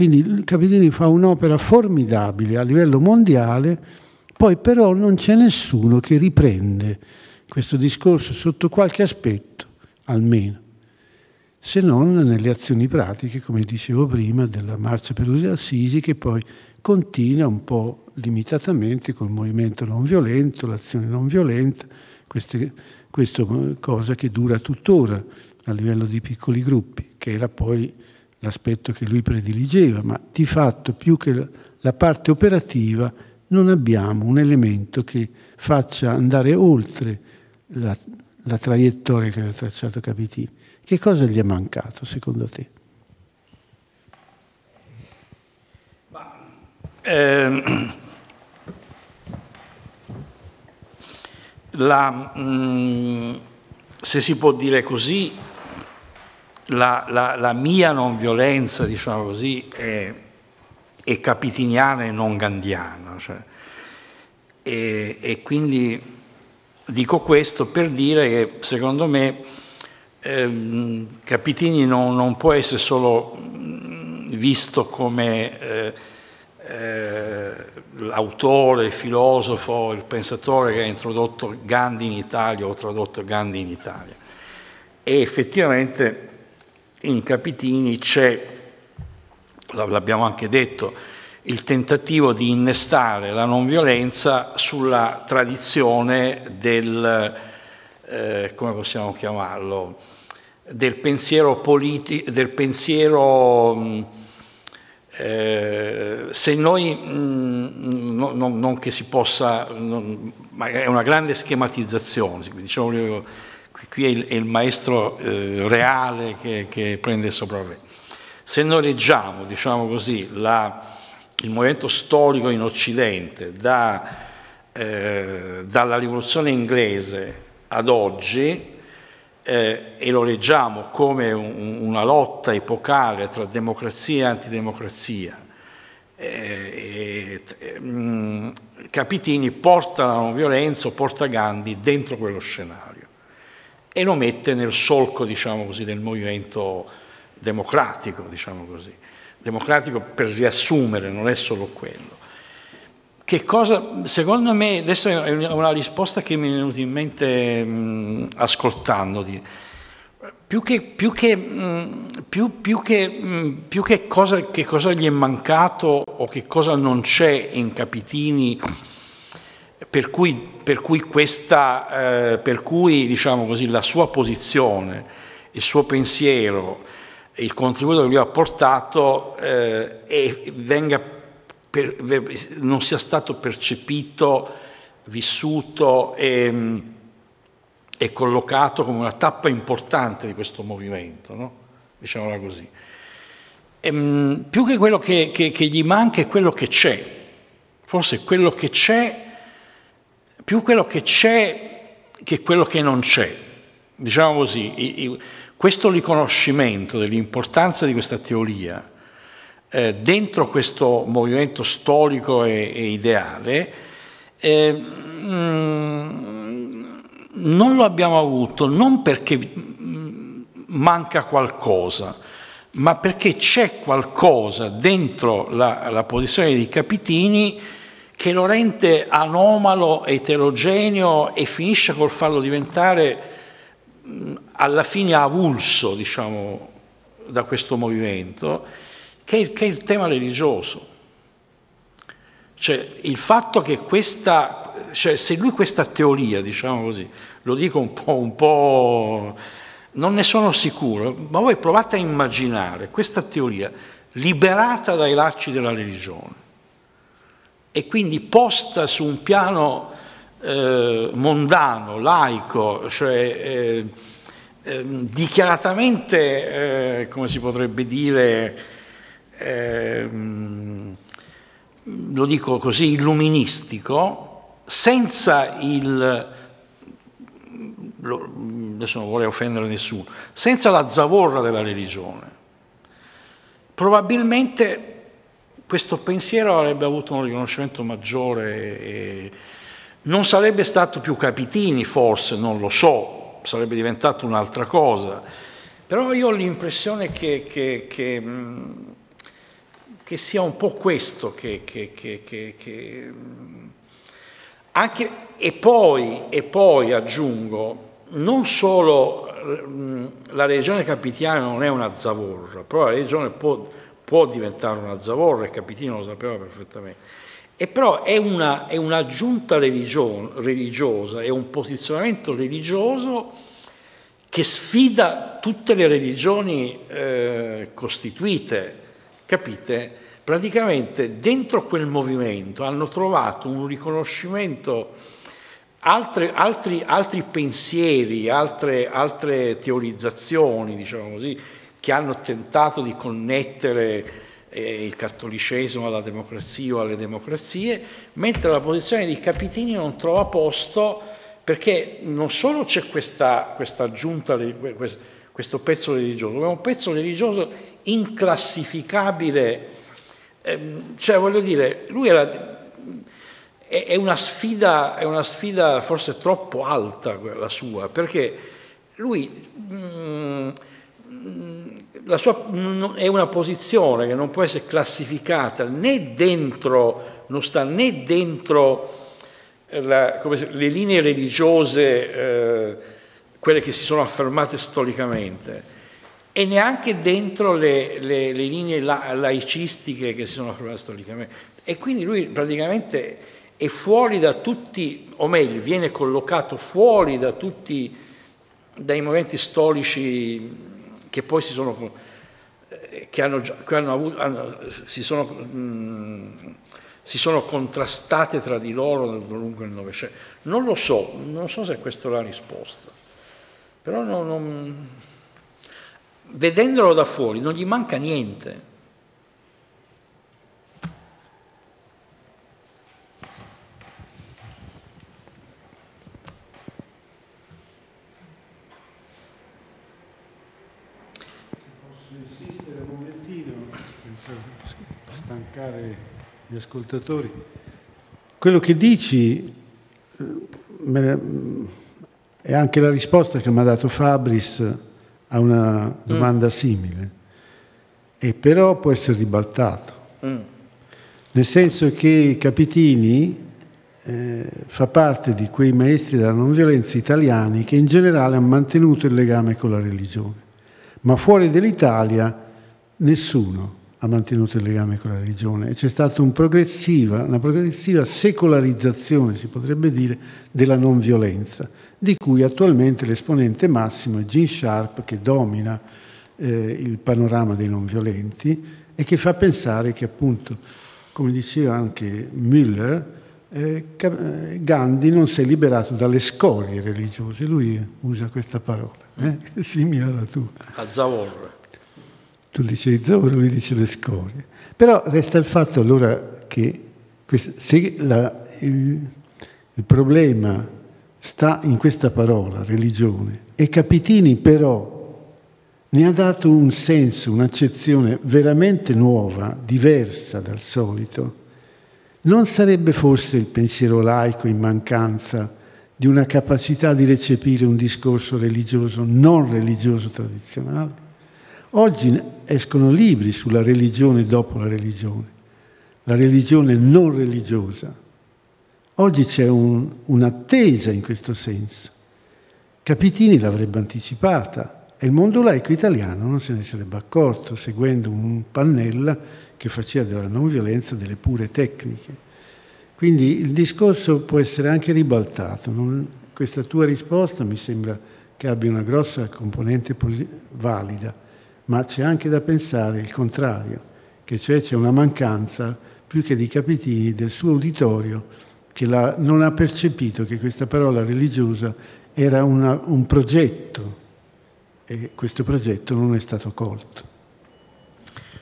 Quindi Capitini fa un'opera formidabile a livello mondiale, poi però non c'è nessuno che riprende questo discorso sotto qualche aspetto, almeno, se non nelle azioni pratiche, come dicevo prima, della Marcia per Usi Assisi, che poi continua un po' limitatamente col movimento non violento, l'azione non violenta, queste, questa cosa che dura tuttora a livello di piccoli gruppi, che era poi l'aspetto che lui prediligeva, ma di fatto più che la parte operativa non abbiamo un elemento che faccia andare oltre la, la traiettoria che aveva tracciato Capitini. Che cosa gli è mancato secondo te? Ma, ehm, la, mh, mm, se si può dire così, la, la, la mia non violenza, diciamo così, è, è capitiniana e non gandiana. Cioè, e, e quindi Dico questo per dire che secondo me eh, Capitini non, non, può essere solo visto come eh, eh, l'autore, il filosofo, il pensatore che ha introdotto Gandhi in Italia o tradotto Gandhi in Italia. E effettivamente in Capitini c'è, l'abbiamo anche detto, il tentativo di innestare la non violenza sulla tradizione del, eh, come possiamo chiamarlo, del pensiero politico, del pensiero, mm, eh, se noi, mh, mm, no, no, non che si possa, non, ma è una grande schematizzazione, diciamo, qui è il, è il maestro eh, reale che, che prende il sopravvento. Se noi leggiamo, diciamo così, la, il movimento storico in Occidente da, eh, dalla rivoluzione inglese ad oggi eh, e lo leggiamo come un, una lotta epocale tra democrazia e antidemocrazia. Eh, mh, mm, Capitini porta la non violenza o porta Gandhi dentro quello scenario e lo mette nel solco diciamo così, del movimento democratico. Diciamo così democratico per riassumere, non è solo quello. Che cosa, secondo me, adesso è una risposta che mi è venuta in mente mh, ascoltando, più che, più che, mh, più, più che, mh, più che, cosa, che cosa gli è mancato o che cosa non c'è in Capitini per cui, per cui, questa, eh, per cui diciamo così, la sua posizione, il suo pensiero, il contributo che lui ha portato eh, per, non sia stato percepito, vissuto e, e, collocato come una tappa importante di questo movimento, no? diciamola così. E, ehm, più che quello che, che, che gli manca è quello che c'è, forse quello che c'è, più quello che c'è che quello che non c'è. Diciamo così, questo riconoscimento dell'importanza di questa teoria eh, dentro questo movimento storico e, e ideale eh, mm, non lo abbiamo avuto non perché mm, manca qualcosa, ma perché c'è qualcosa dentro la, la posizione di Capitini che lo rende anomalo, eterogeneo e finisce col farlo diventare alla fine avulso diciamo, da questo movimento, che è, il, che è il tema religioso. Cioè il fatto che questa, cioè se lui questa teoria, diciamo così, lo dico un po', un po' non ne sono sicuro, ma voi provate a immaginare questa teoria liberata dai lacci della religione e quindi posta su un piano eh, mondano, laico, cioè eh, eh, dichiaratamente, come si potrebbe dire, ehm, lo dico così, illuministico, senza il adesso non vorrei offendere nessuno, senza la zavorra della religione. Probabilmente questo pensiero avrebbe avuto un riconoscimento maggiore non sarebbe stato più Capitini, forse, non lo so, sarebbe diventato un'altra cosa. Però io ho l'impressione che, che, che, che, sia un po' questo che, anche, e, poi, e poi aggiungo, non solo la regione capitiana non è una zavorra, però la regione può, può diventare una zavorra e Capitino lo sapeva perfettamente. E però è, una, è un'aggiunta religiosa, è un posizionamento religioso che sfida tutte le religioni eh, costituite, capite? Praticamente dentro quel movimento hanno trovato un riconoscimento Altre, altri, altri, pensieri, altre, altre, teorizzazioni, diciamo così, che hanno tentato di connettere eh, il cattolicesimo alla democrazia o alle democrazie, mentre la posizione di Capitini non trova posto perché non solo c'è questa, questa aggiunta, questo pezzo religioso, ma è un pezzo religioso inclassificabile, ehm, cioè voglio dire, lui era è una sfida, è una sfida forse troppo alta la sua, perché lui mm, la sua, è una posizione che non può essere classificata né dentro, non sta né dentro la, come, le linee religiose, eh, quelle che si sono affermate storicamente, e neanche dentro le, le, le linee la, laicistiche che si sono affermate storicamente. E quindi lui praticamente è fuori da tutti, o meglio, viene collocato fuori da tutti, dai momenti storici che poi si sono, eh, che hanno, che hanno avuto, hanno, si, sono, mh, si, sono, contrastate tra di loro lungo il Novecento. Non lo so, non so se questa è la risposta, però non, non, vedendolo da fuori non gli manca niente. Stancare gli ascoltatori. Quello che dici eh, è anche la risposta che mi ha dato Fabris a una domanda mm. simile, e però può essere ribaltato. Mm. Nel senso che Capitini eh, fa parte di quei maestri della non violenza italiani che in generale hanno mantenuto il legame con la religione, ma fuori dall'Italia nessuno ha mantenuto il legame con la religione. C'è stata un progressiva, una progressiva secolarizzazione, si potrebbe dire, della non violenza, di cui attualmente l'esponente massimo è Gene Sharp che domina eh, il panorama dei non violenti e che fa pensare che appunto, come diceva anche Müller, eh, eh Gandhi non si è liberato dalle scorie religiose, lui usa questa parola, eh? simile alla tua. A Zavor. Tu dicevi Zoro, lui dice le scorie. Però resta il fatto allora che se la, il, il problema sta in questa parola, religione, e Capitini però ne ha dato un senso, un'accezione veramente nuova, diversa dal solito, non sarebbe forse il pensiero laico in mancanza di una capacità di recepire un discorso religioso, non religioso tradizionale? Oggi escono libri sulla religione dopo la religione, la religione non religiosa. Oggi c'è un, un'attesa in questo senso. Capitini l'avrebbe anticipata e il mondo laico italiano non se ne sarebbe accorto seguendo un pannella che faceva della non violenza delle pure tecniche. Quindi il discorso può essere anche ribaltato. Non, questa tua risposta mi sembra che abbia una grossa componente valida, ma c'è anche da pensare il contrario, che cioè c'è una mancanza più che di Capitini del suo uditorio che la, non ha percepito che questa parola religiosa era una, un progetto e questo progetto non è stato colto.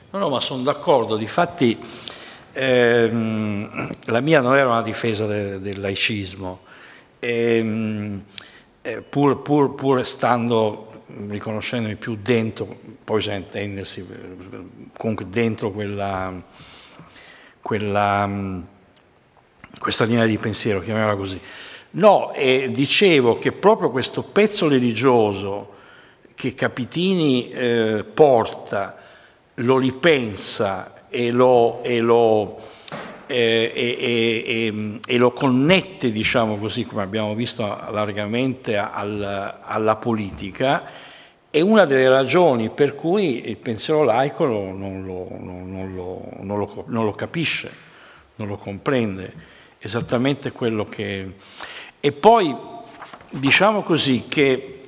No, no, ma sono d'accordo, difatti ehm, la mia non era una difesa de, del laicismo, ehm, eh, pur, pur, pur stando, riconoscendomi più dentro, poi bisogna intendersi, comunque dentro quella, quella, questa linea di pensiero, chiamiamola così. No, eh, dicevo che proprio questo pezzo religioso che Capitini eh, porta, lo ripensa e lo, e lo, e, e, lo connette, diciamo così, come abbiamo visto largamente, al, alla politica, è una delle ragioni per cui il pensiero laico non lo, non, lo, non lo, capisce, non lo comprende, esattamente quello che... E poi diciamo così che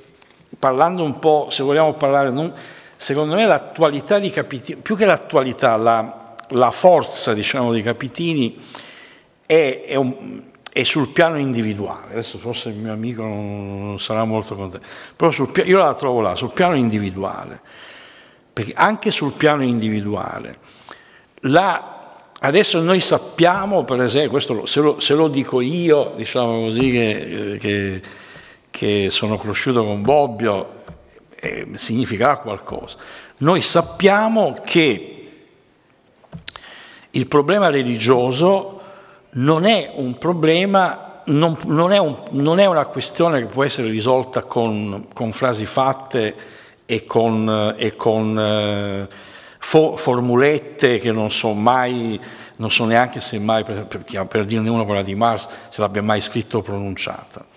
parlando un po', se vogliamo parlare, non, secondo me l'attualità di Capitini, più che l'attualità, la, la forza diciamo, di Capitini è, è, un, è, sul piano individuale. Adesso forse il mio amico non, non sarà molto contento, però sul, io la trovo là, sul piano individuale. Perché anche sul piano individuale, la, adesso noi sappiamo, per esempio, questo se lo, se lo dico io, diciamo così, che, che che sono cresciuto con Bobbio eh, significherà qualcosa. Noi sappiamo che il problema religioso non è un problema, non, non, è, un, non è, una questione che può essere risolta con, con frasi fatte e con, e con eh, fo, formulette che non so mai, non so neanche se mai, per, per, per dirne uno quella di Mars, se l'abbia mai scritto o pronunciata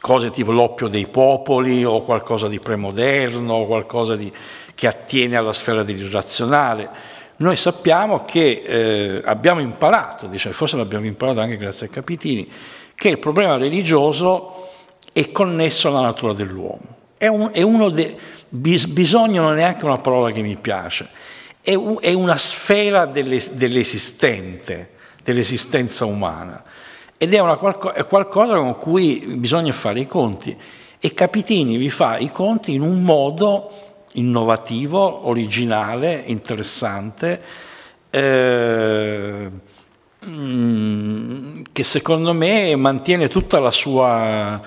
cose tipo l'oppio dei popoli o qualcosa di premoderno o qualcosa di, che attiene alla sfera dell'irrazionale. Noi sappiamo che eh, abbiamo imparato, diciamo, forse l'abbiamo imparato anche grazie a Capitini, che il problema religioso è connesso alla natura dell'uomo. È, un, è uno de, bis, bisogno non è neanche una parola che mi piace, è, un, è una sfera dell'esistente, dell'esistenza umana ed è, una, è qualcosa con cui bisogna fare i conti e Capitini vi fa i conti in un modo innovativo, originale, interessante, eh, mm, che secondo me mantiene tutta la, sua,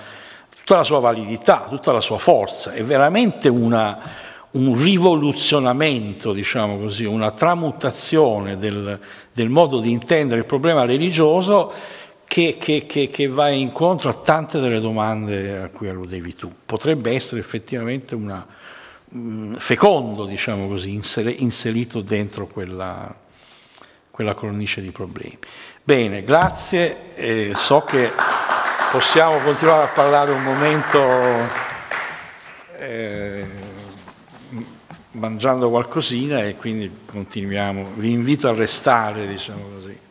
tutta la sua validità, tutta la sua forza. È veramente una, un rivoluzionamento, diciamo così, una tramutazione del, del modo di intendere il problema religioso che, che, che, che, va incontro a tante delle domande a cui alludevi tu. Potrebbe essere effettivamente una, um, fecondo, diciamo così, inserito dentro quella, quella cornice di problemi. Bene, grazie. Eh, so che possiamo continuare a parlare un momento eh, mangiando qualcosina e quindi continuiamo. Vi invito a restare, diciamo così.